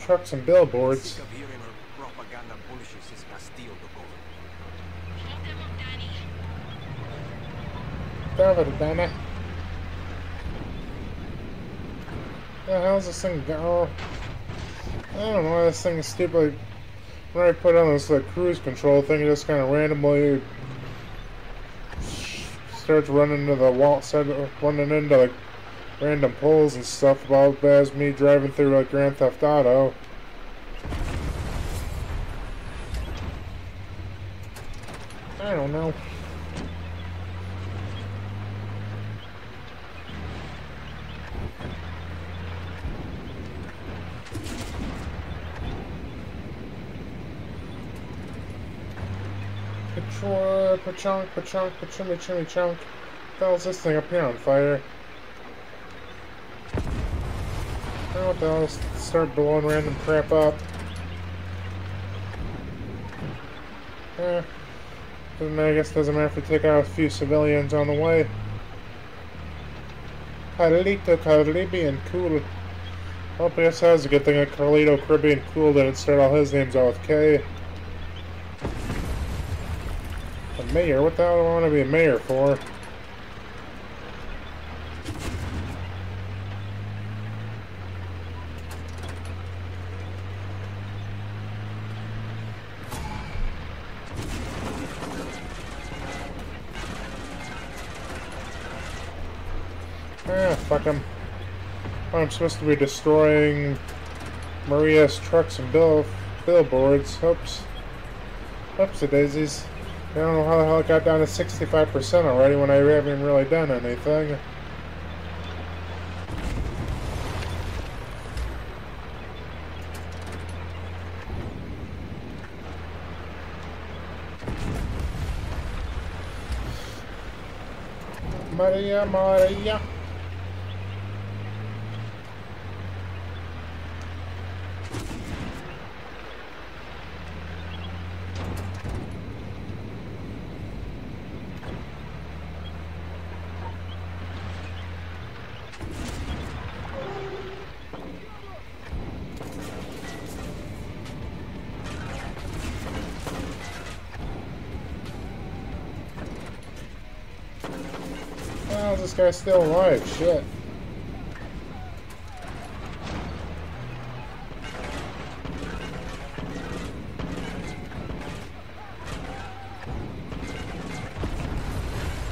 trucks and billboards. Sick of hearing her propaganda bullshit since Castillo took over. Hold them up, Dani. David, damn it. The hell's this thing go? I don't know why this thing is stupid. When I put on this like cruise control thing, it just kind of randomly starts running into the wall, running into like random poles and stuff. About as me driving through like Grand Theft Auto. I don't know. Patrol, pachunk, pachunk, pachimmy, chimmy, chunk. The hell's this thing up here on fire? Oh, what the hell? Start blowing random crap up. Eh. Doesn't, I guess doesn't matter if we take out a few civilians on the way. Carlito Caribbean Cool. Well, I guess that was a good thing that Carlito Caribbean Cool didn't start all his names out with K. mayor. What the hell do I want to be a mayor for? Ah, fuck him. I'm supposed to be destroying Maria's trucks and bill billboards. Oops. Oopsie daisies. I don't know how the hell it got down to 65% already when I haven't really done anything. Maria, Maria. This guy's still alive? Shit.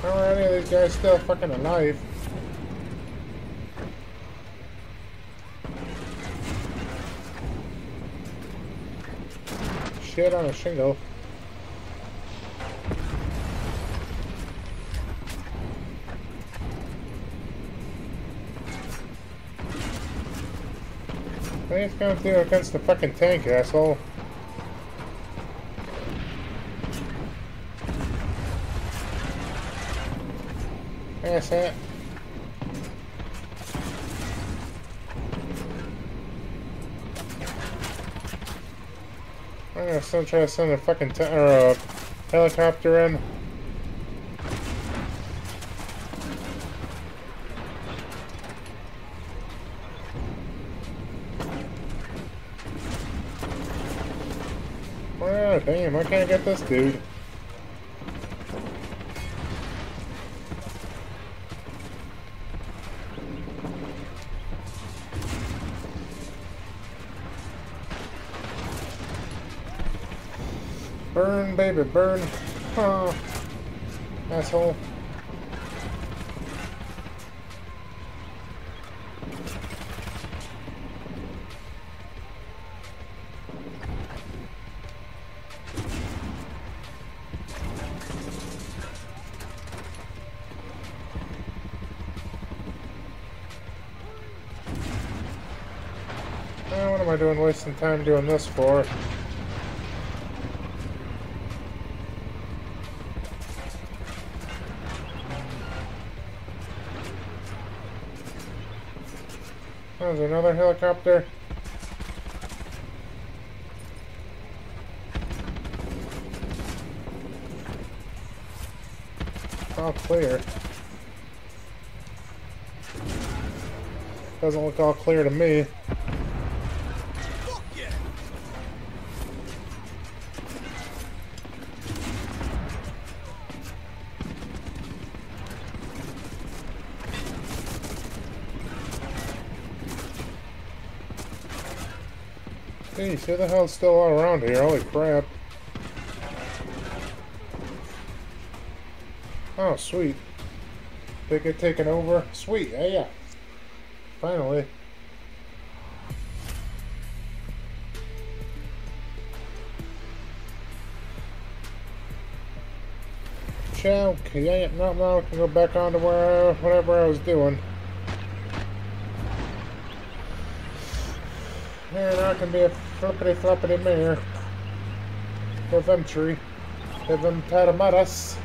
How are any of these guys still fucking alive? Shit on a shingle. You going do against the fucking tank, asshole? Ass hat. I'm gonna still try to send a fucking or a helicopter in. Wow, damn, I can't get this dude. Burn, baby, burn. Huh. Asshole. Time doing this for? There's another helicopter. All clear. Doesn't look all clear to me. Jeez, who the hell's still all around here? Holy crap. Oh, sweet. They get taken over? Sweet, yeah, yeah. Finally. Chow, yeah, no, now I can go back on to where, whatever I was doing. Now I can be a flippity floppity mare. For entry. Of them taramaras.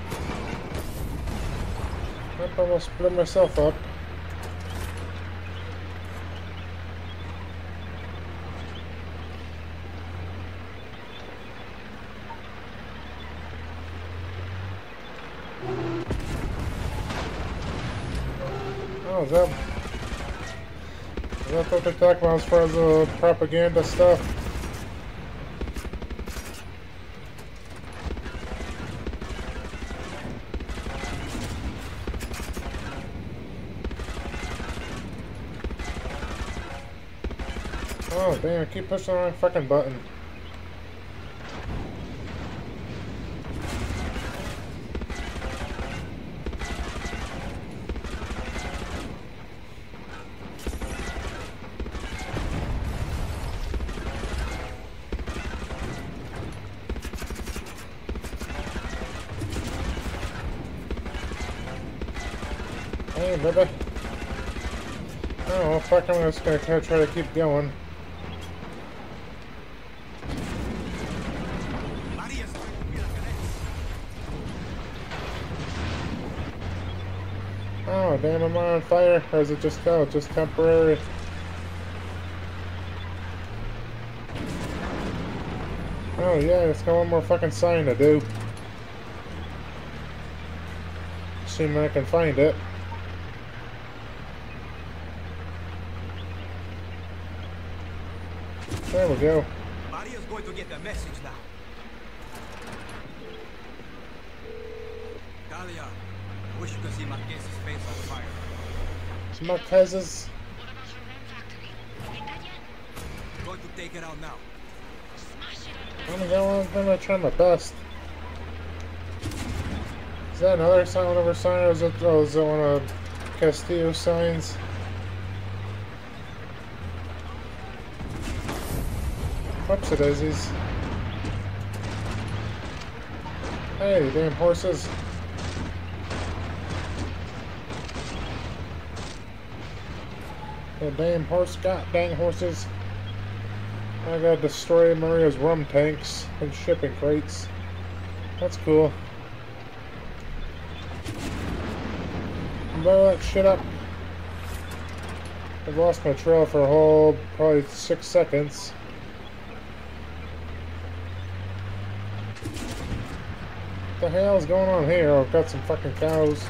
I almost blew myself up. Oh, is that... Is that what they're talking about as far as the propaganda stuff? Oh, damn, I keep pushing the wrong fucking button. Hey, baby. Oh, well, fuck, I'm just gonna try to keep going. On fire? Or is it just, oh, just temporary? Oh, yeah, it's got one more fucking sign to do. Assuming I can find it. There we go. Maria's going to get the message now. Talia, I wish you could see Marquesa's face on fire. It's Marquesa's. What about her rum factory? Ain't that yet? Going to take it out now. I'm gonna, I'm gonna try my best. Is that another sign over sign, or is it, oh, is it one of Castillo's signs? Whoopsie daisies. Hey, damn horses. The damn horse, god dang horses. I gotta destroy Maria's rum tanks and shipping crates. That's cool. Blow that shit up. I've lost my trail for a whole probably six seconds. What the hell's going on here? I've got some fucking cows.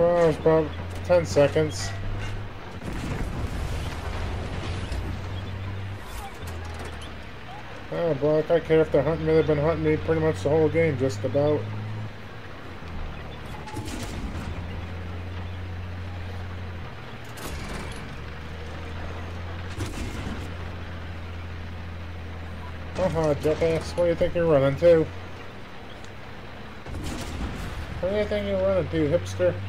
It about 10 seconds. Oh, Black, I care if they're hunting me. They've been hunting me pretty much the whole game, just about. Uh-huh, jackass. What do you think you're running to? What do you think you're running to, hipster? Oh,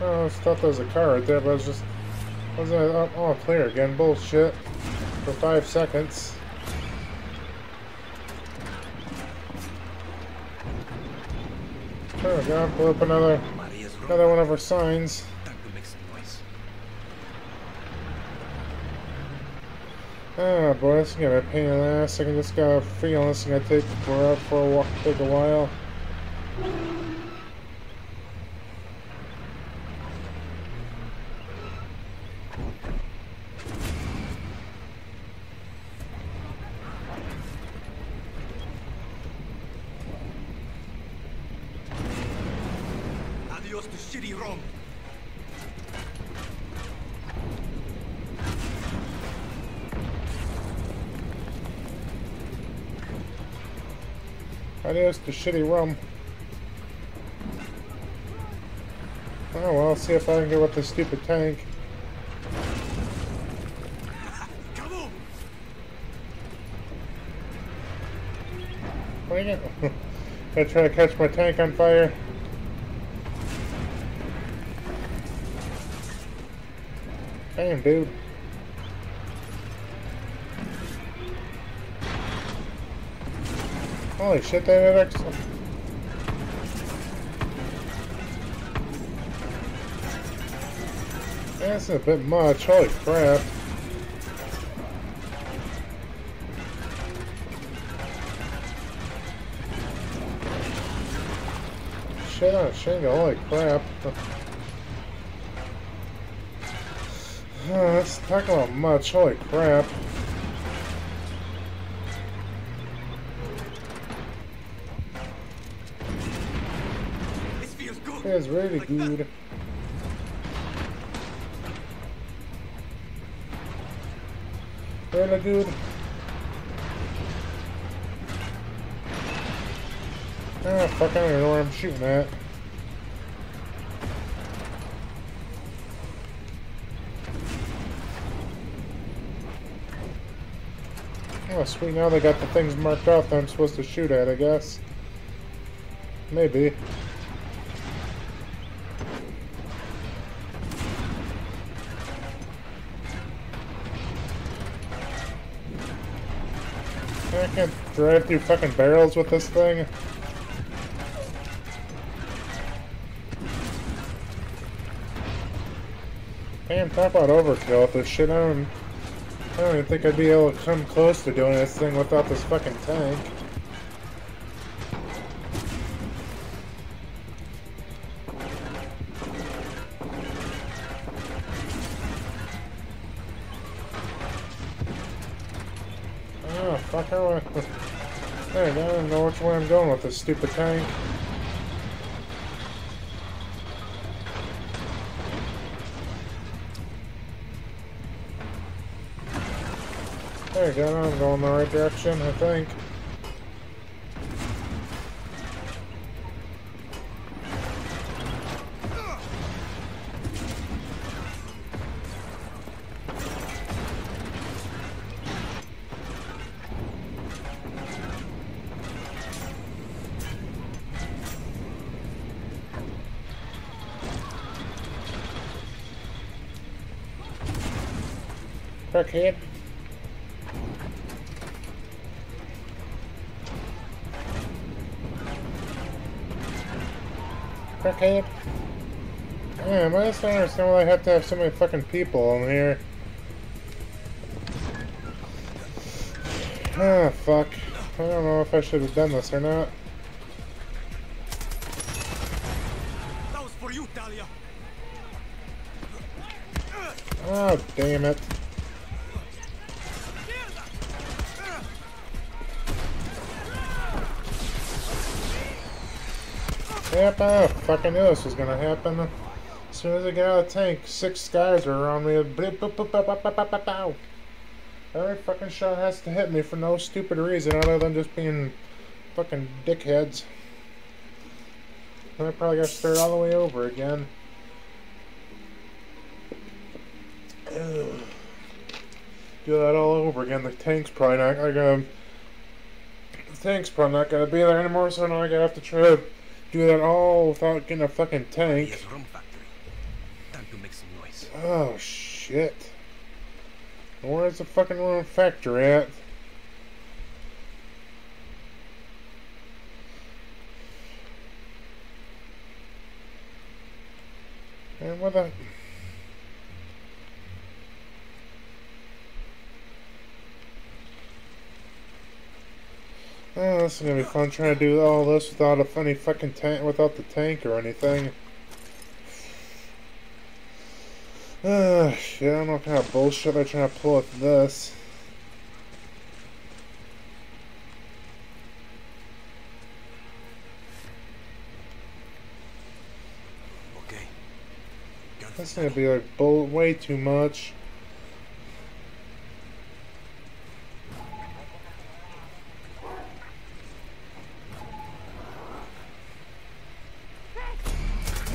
I just thought there was a car right there, but I was just... Wasn't it all- all clear again? Bullshit. For five seconds. There we go. Blew up another, another one of our signs. Ah, boy, this is gonna be a pain in the ass. I can just got a feeling this is gonna take forever for a walk, take a while. To shitty rum. Oh well, see if I can get with this stupid tank. Come on! Bring it. Gonna try to catch my tank on fire. Damn, dude. Holy shit, they had extra. That's a bit much. Holy crap. Shit on shingle, holy crap. That's talking about much, holy crap. Feels really good. Really good. Ah, fuck, I don't even know where I'm shooting at. Oh, sweet, now they got the things marked off that I'm supposed to shoot at, I guess. Maybe. I can't drive through fucking barrels with this thing. Damn, talk about overkill with this shit. I don't, I don't even think I'd be able to come close to doing this thing without this fucking tank. This stupid tank. There you go, I'm going the right direction, I think. Have to have so many fucking people in here. Ah, fuck. I don't know if I should have done this or not. That was for you, Talia. Oh, damn it. Yep, I fucking knew this was gonna happen. As soon as I get out of the tank, six guys are around me. Blip, boop, boop, boop, boop, boop, boop, bow. Every fucking shot has to hit me for no stupid reason other than just being fucking dickheads. And I probably gotta start all the way over again. Do that all over again. The tank's probably not gonna. The tank's probably not gonna be there anymore, so now I gotta have to try to do that all without getting a fucking tank. Oh shit. Where's the fucking room factor at? And what the Oh, this is gonna be fun trying to do all this without a funny fucking tank, without the tank or anything. Shit, I don't know what kind of bullshit I'm trying to pull with this. Okay. That's gonna be like bull way too much.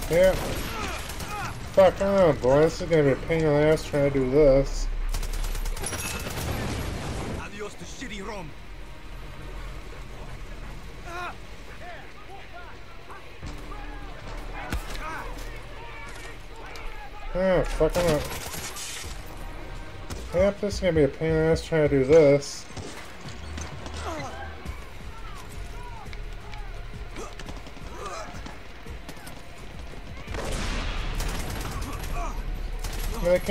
Yeah. Fuck on, boy. This is gonna be a pain in the ass trying to do this. Adios to shitty rum. Oh, ah, fuck on up. Yep, this is gonna be a pain in the ass trying to do this.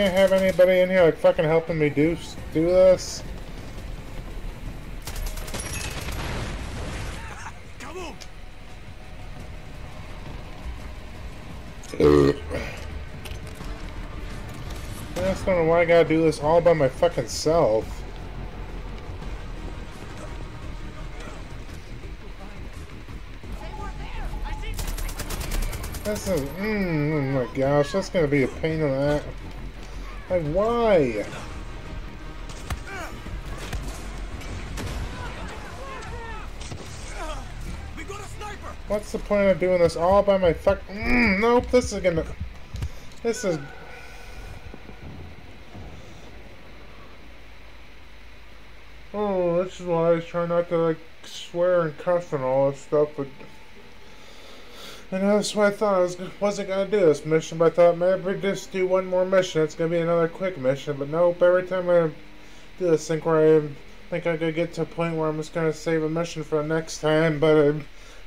Can't have anybody in here like fucking helping me do do this. Come on. I just don't know why I gotta do this all by my fucking self. This is, mm, oh my gosh, that's gonna be a pain in the ass. Why? What's the point of doing this all by my fuck? Mm, nope, this is gonna. This is. Oh, this is why I trying not to like swear and cuss and all this stuff, but. And that's why I thought I was, wasn't gonna do this mission, but I thought maybe just do one more mission. It's gonna be another quick mission, but nope. Every time I do this thing where I think I could get to a point where I'm just gonna save a mission for the next time, but I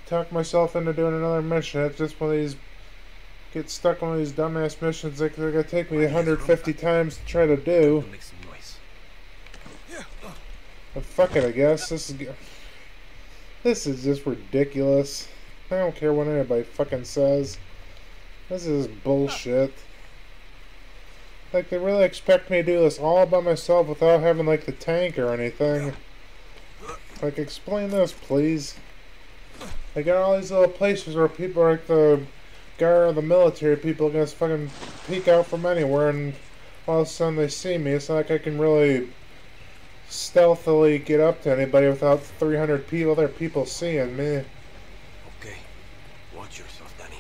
talk myself into doing another mission. It's just one of these get stuck on one of these dumbass missions that are gonna take me 150 times to try to do. Make some noise. But fuck it, I guess this is this is just ridiculous. I don't care what anybody fucking says. This is bullshit. Like they really expect me to do this all by myself without having like the tank or anything. Like explain this, please. They got all these little places where people are like the guard or the military people can just fucking peek out from anywhere and all of a sudden they see me. It's not like I can really stealthily get up to anybody without 300 people, other people seeing me. Okay. Watch yourself, Dani.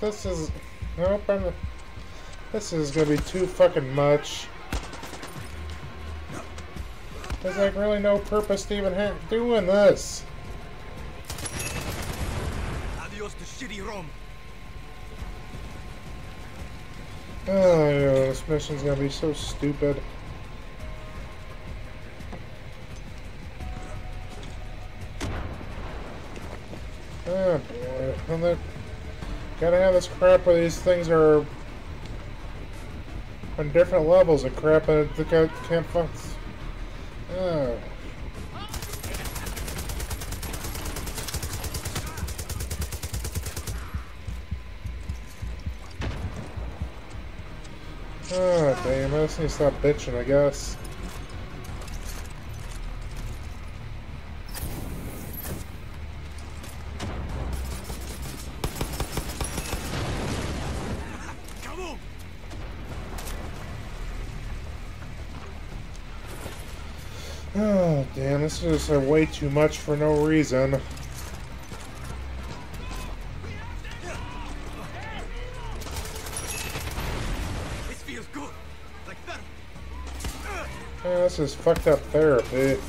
This is. Nope, I'm. This is gonna be too fucking much. There's like really no purpose to even doing this. Adios to shitty Rome. Oh, yeah, this mission's gonna be so stupid. This crap where these things are on different levels of crap and guy can't fuck. Oh. Oh, damn, I just need to stop bitching, I guess. This is way too much for no reason. This feels good. Like that. Yeah, this is fucked up therapy.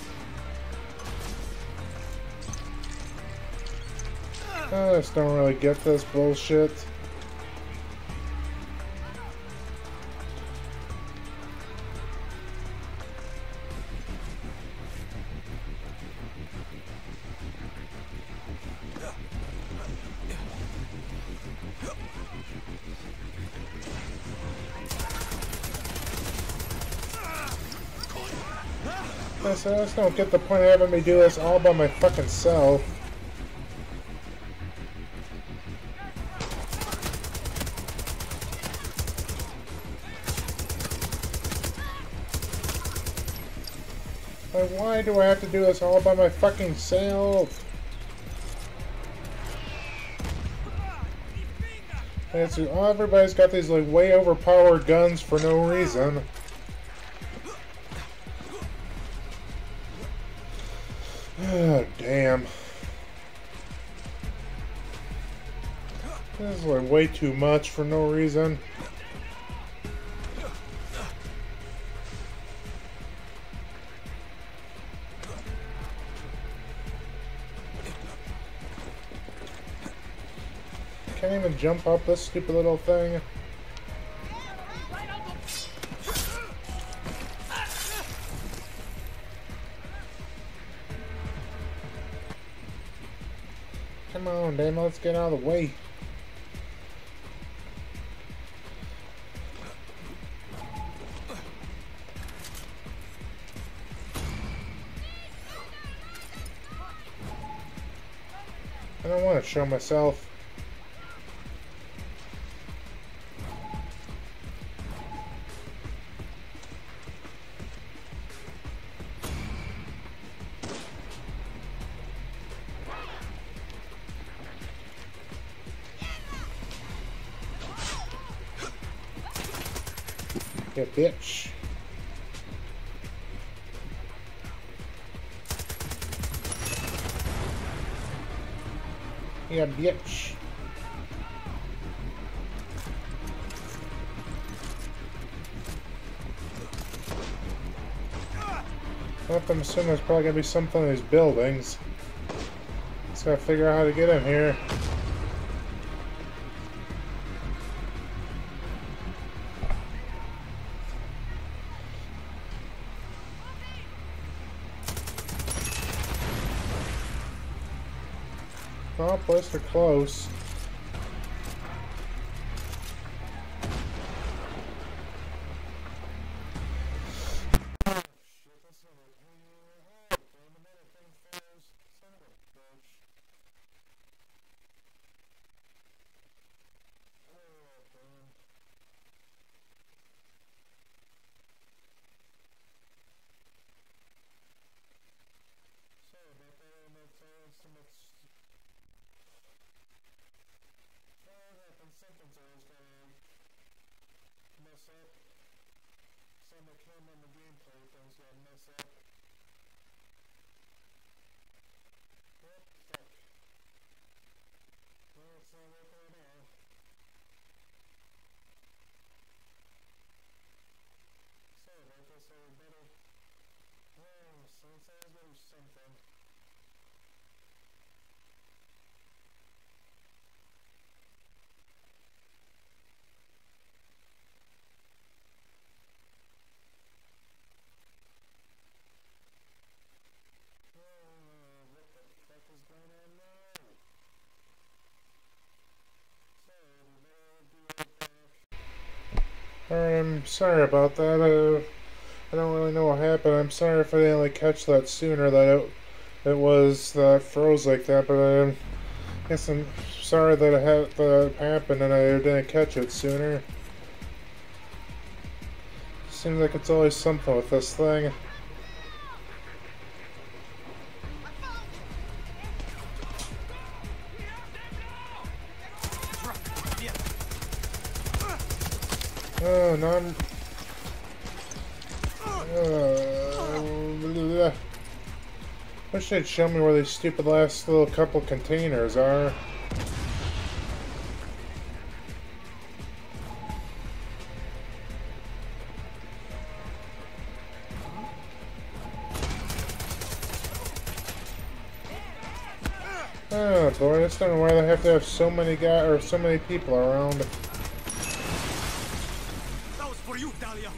I just don't really get this bullshit. I I just don't get the point of having me do this all by my fucking self. Like, why do I have to do this all by my fucking self? And it's, everybody's got these like way overpowered guns for no reason. This is like way too much for no reason. Can't even jump up this stupid little thing. Come on, damn, let's get out of the way. Show myself. Well, there's probably gonna be something in these buildings. Just gotta figure out how to get in here. Oh, place are close. Sorry about that. Uh, I don't really know what happened. I'm sorry if I didn't like catch that sooner. That it, it was that it froze like that. But I guess I'm sorry that it had that happened and I didn't catch it sooner. Seems like it's always something with this thing. Oh. Uh, wish they'd show me where these stupid last little couple containers are. Oh boy, don't know why they have to have so many guys or so many people around. That was for you, Talia.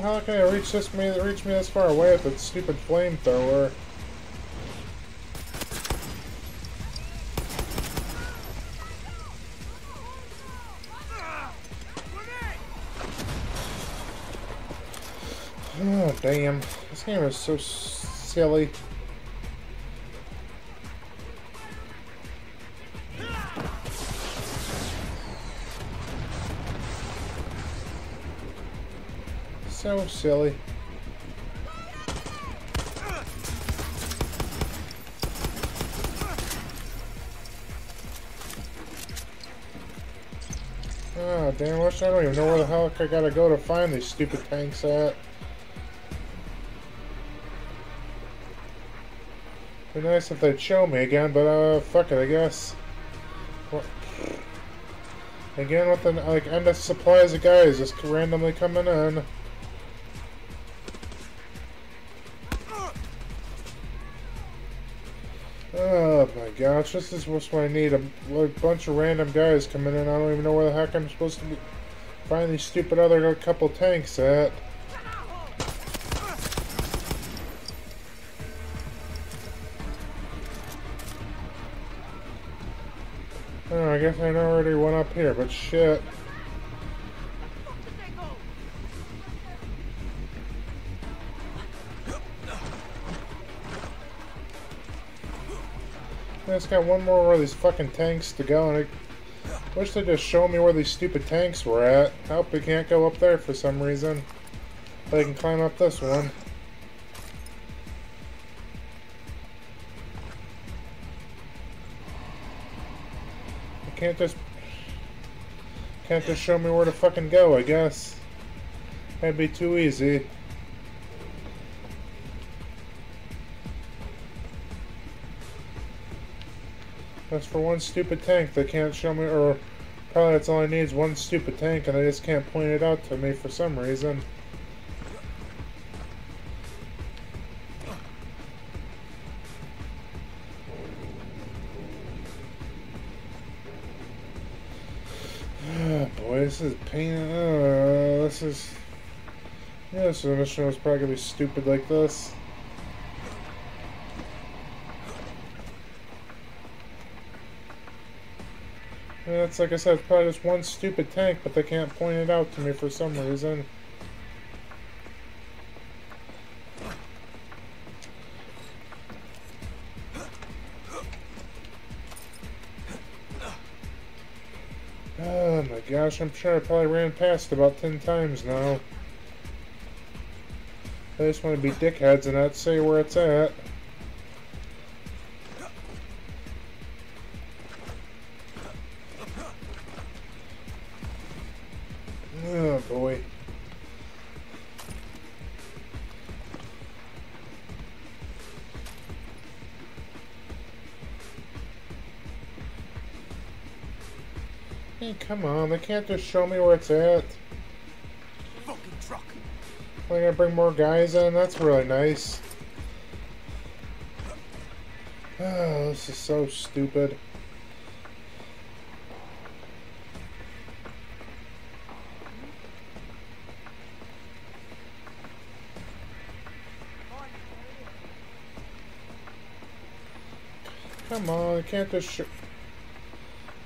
How can it reach this me reach me this far away with its stupid flamethrower? Oh damn. This game is so s- silly. Silly. Oh, damn, I don't even know where the hell I gotta go to find these stupid tanks at. Be nice if they'd show me again, but uh, fuck it, I guess. What? Again with the like endless supplies of guys just randomly coming in. This is what I need. A like, bunch of random guys coming in. I don't even know where the heck I'm supposed to be. Find these stupid other couple tanks at. Oh, I guess I already went up here, but shit. Just got one more of these fucking tanks to go, and I wish they'd just show me where these stupid tanks were at. I hope we can't go up there for some reason. But I can climb up this one. I can't just... Can't just show me where to fucking go, I guess. That'd be too easy. That's for one stupid tank. They can't show me, or probably that's all I need is one stupid tank, and they just can't point it out to me for some reason. Boy, this is pain. Uh, this is. Yeah, this mission was probably gonna be stupid like this. It's like I said, probably just one stupid tank, but they can't point it out to me for some reason. Oh my gosh, I'm sure I probably ran past about 10 times now. I just want to be dickheads and not say where it's at. They can't just show me where it's at. Fucking truck. They're gonna bring more guys in? That's really nice. Oh, this is so stupid. Come on, I can't just sh-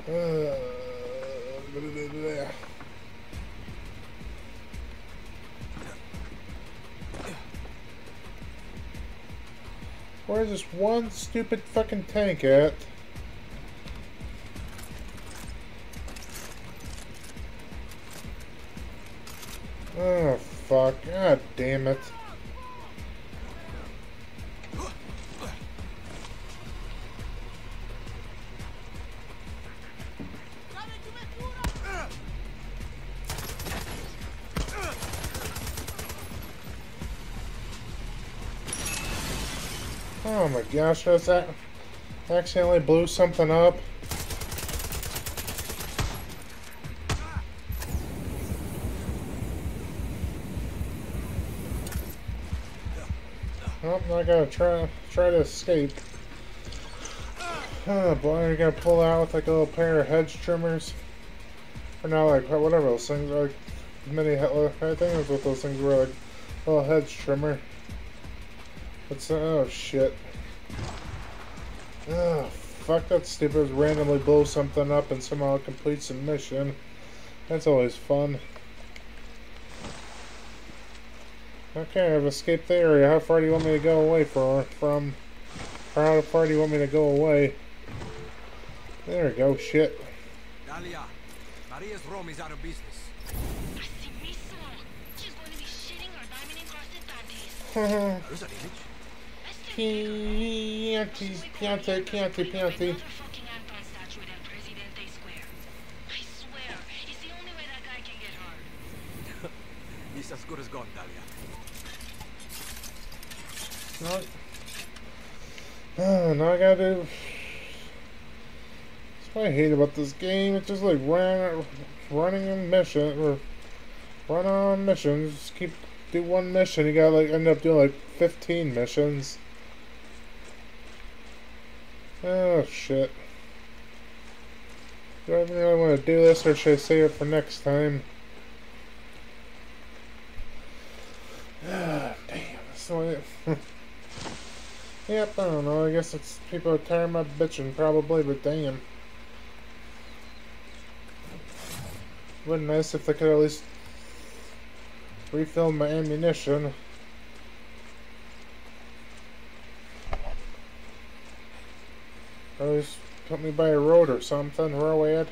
uh, Where's this one stupid fucking tank at? Oh, fuck. God damn it. Gosh, that's that accidentally blew something up. Oh, I gotta try try to escape. Oh boy, I gotta pull out with like a little pair of hedge trimmers. Or not like whatever those things are. Like mini, I think that's what those things were like. A little hedge trimmer. What's oh shit. Fuck that stupid randomly blow something up and somehow it completes a mission. That's always fun. Okay, I've escaped the area. How far do you want me to go away for, from? Or how far do you want me to go away? There we go, shit. Talia, Maria's room is out of business. Así mismo. She's going to be shitting her diamond encrusted panties. There's an image. Pianti, pianti, pianti, pianti. Another fucking Anton statue in El Presidente Square. I swear, it's the only way that guy can get hard. He's as good as gone, Talia. No. Now I gotta do. That's what I hate about this game. It's just like run, running a mission or run on missions. Just keep do one mission. You gotta like end up doing like fifteen missions. Oh shit. Do I really want to do this or should I save it for next time? Ah, damn. So it, Yep, I don't know. I guess it's people are tired of my bitching probably, but damn. Would nice if they could at least refill my ammunition. At put me by a road or something? That.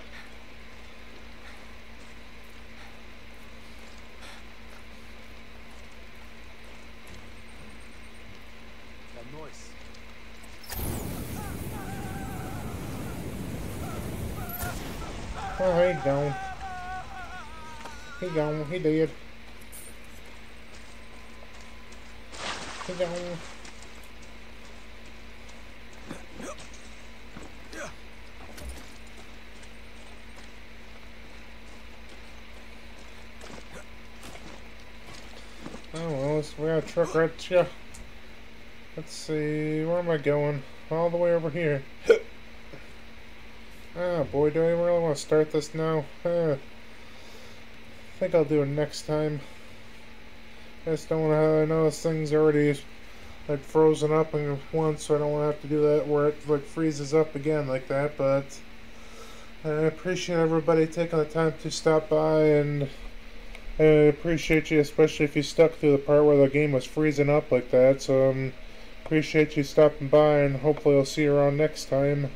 Oh, he gone. He gone. He did. He gone. Oh well, let's- we got a truck right here. Let's see, where am I going? All the way over here. Ah, boy, do I really want to start this now? Uh, I think I'll do it next time. I just don't want to have, I know this thing's already like frozen up in once, so I don't want to have to do that where it like freezes up again like that, but I appreciate everybody taking the time to stop by and I appreciate you, especially if you stuck through the part where the game was freezing up like that, so um, appreciate you stopping by and hopefully I'll see you around next time.